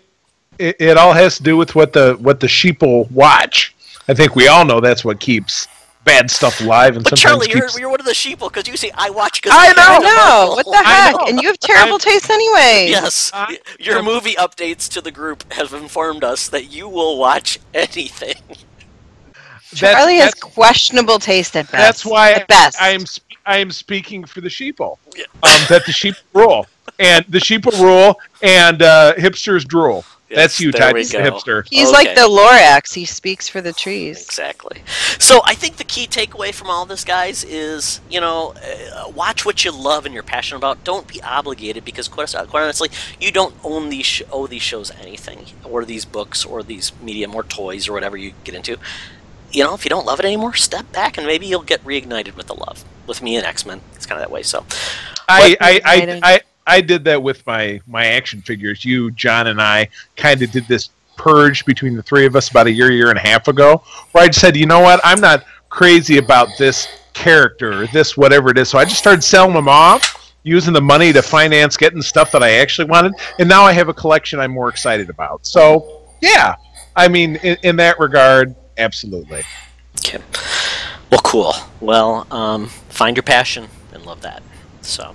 it, it all has to do with what the what the sheeple watch. I think we all know that's what keeps bad stuff alive, and but sometimes Charlie, you're, you're one of the sheeple because you see, I watch. 'cause I I'm know! I know. What the heck? And you have terrible taste anyway. Yes, I- your movie updates to the group have informed us that you will watch anything. that's- Charlie has that's- questionable taste at best. That's why At best. I am I am speaking for the sheeple. Um, that the sheep rule and the sheeple rule and uh, hipsters drool. That's you, there Ty, we the hipster. He's Okay. like the Lorax. He speaks for the trees. Exactly. So I think the key takeaway from all this, guys, is you know, uh, watch what you love and you're passionate about. Don't be obligated because quite, quite honestly, you don't own these sh- owe these shows anything, or these books, or these medium, or toys, or whatever you get into. You know, if you don't love it anymore, step back and maybe you'll get reignited with the love. With me and X Men, it's kind of that way. So I, I, I, Excited. I, I did that with my my action figures. You, John, and I kind of did this purge between the three of us about a year, year and a half ago, where I said, you know what, I'm not crazy about this character or this whatever it is. So I just started selling them off, using the money to finance getting stuff that I actually wanted, and now I have a collection I'm more excited about. So yeah, I mean, in, in that regard, absolutely. Okay. Well, cool. Well, um, find your passion and love that. So,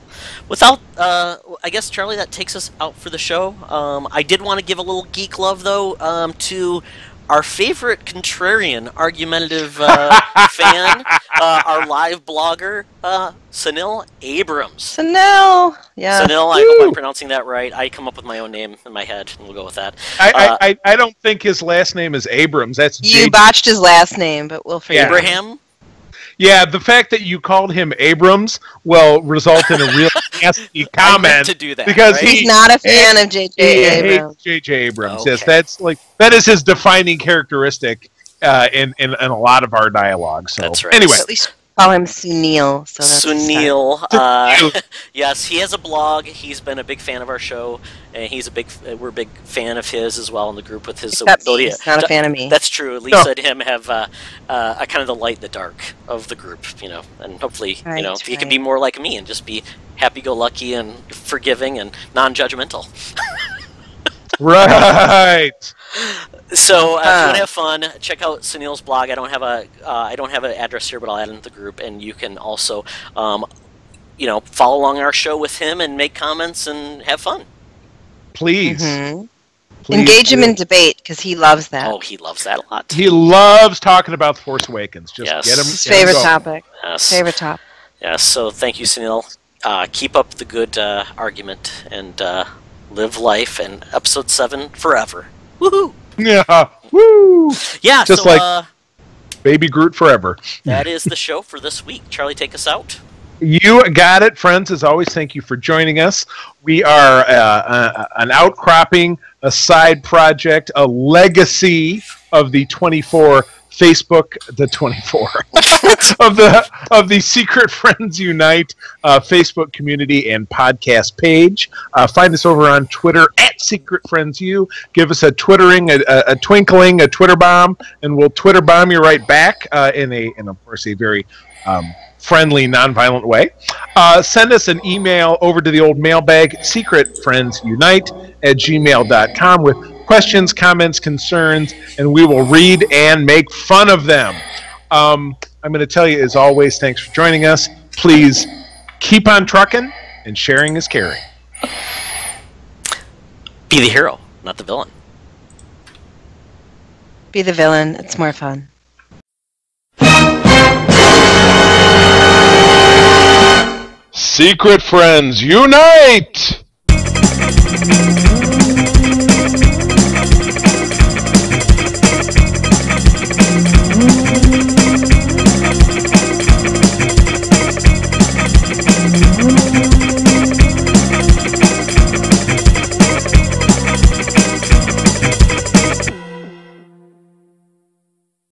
without, uh, I guess Charlie, that takes us out for the show. Um, I did want to give a little geek love though um, to our favorite contrarian, argumentative uh, fan, uh, our live blogger, uh, Sunil Abrams. Sanel. Yeah. Sunil, I hope I'm pronouncing that right. I come up with my own name in my head, and we'll go with that. I, Uh, I, I, I don't think his last name is Abrams. That's You J- botched his last name, but we'll forgive Yeah. him. Abraham. Yeah, the fact that you called him Abrams will result in a real nasty I comment to do that because right? he- He's not a fan of J.J. Abrams. J.J. Abrams. Yes, that's like that is his defining characteristic uh, in, in in a lot of our dialogue. So That's right. anyway, At least call him Sunil. So that's. Sunil. Uh, yes, he has a blog. He's been a big fan of our show, and he's a big. uh, We're a big fan of his as well in the group with his Except me. ability. He's not a fan of me. That's true. Lisa and him have uh, uh, a kind of the light the dark of the group, you know, and hopefully, you know, Right, he can be more like me and just be happy-go-lucky and forgiving and non-judgmental. right. So uh, if you want to have fun, check out Sunil's blog. I don't have a uh, I don't have an address here, but I'll add it into the group, and you can also, um, you know, follow along our show with him and make comments and have fun. Please, Mhm. please Engage him do. in debate because he loves that. Oh, he loves that a lot. He loves talking about the Force Awakens. Just Yes. get him. His get him favorite topic. Yes. Favorite top. Yes. So thank you, Sunil. Uh, keep up the good uh, argument and uh, live life and episode seven forever. Woohoo! Yeah. Woo! Yeah. Just so like- uh, Baby Groot forever. that is the show for this week. Charlie, take us out. You got it, friends. As always, thank you for joining us. We are uh, uh, an outcropping, a side project, a legacy of the 24 Facebook, the 24 of the of the Secret Friends Unite uh, Facebook community and podcast page. Uh, find us over on Twitter at Secret Friends U. Give us a twittering, a, a, a twinkling, a Twitter bomb, and we'll Twitter bomb you right back uh, in a, in of course, a very um, friendly, nonviolent way. Uh, send us an email over to the old mailbag, secretfriendsunite at gmail.com with questions, comments, concerns, and we will read and make fun of them. Um, I'm going to tell you, as always, thanks for joining us. Please keep on trucking, and sharing is caring. Be the hero, not the villain. Be the villain. It's more fun. Secret friends, unite!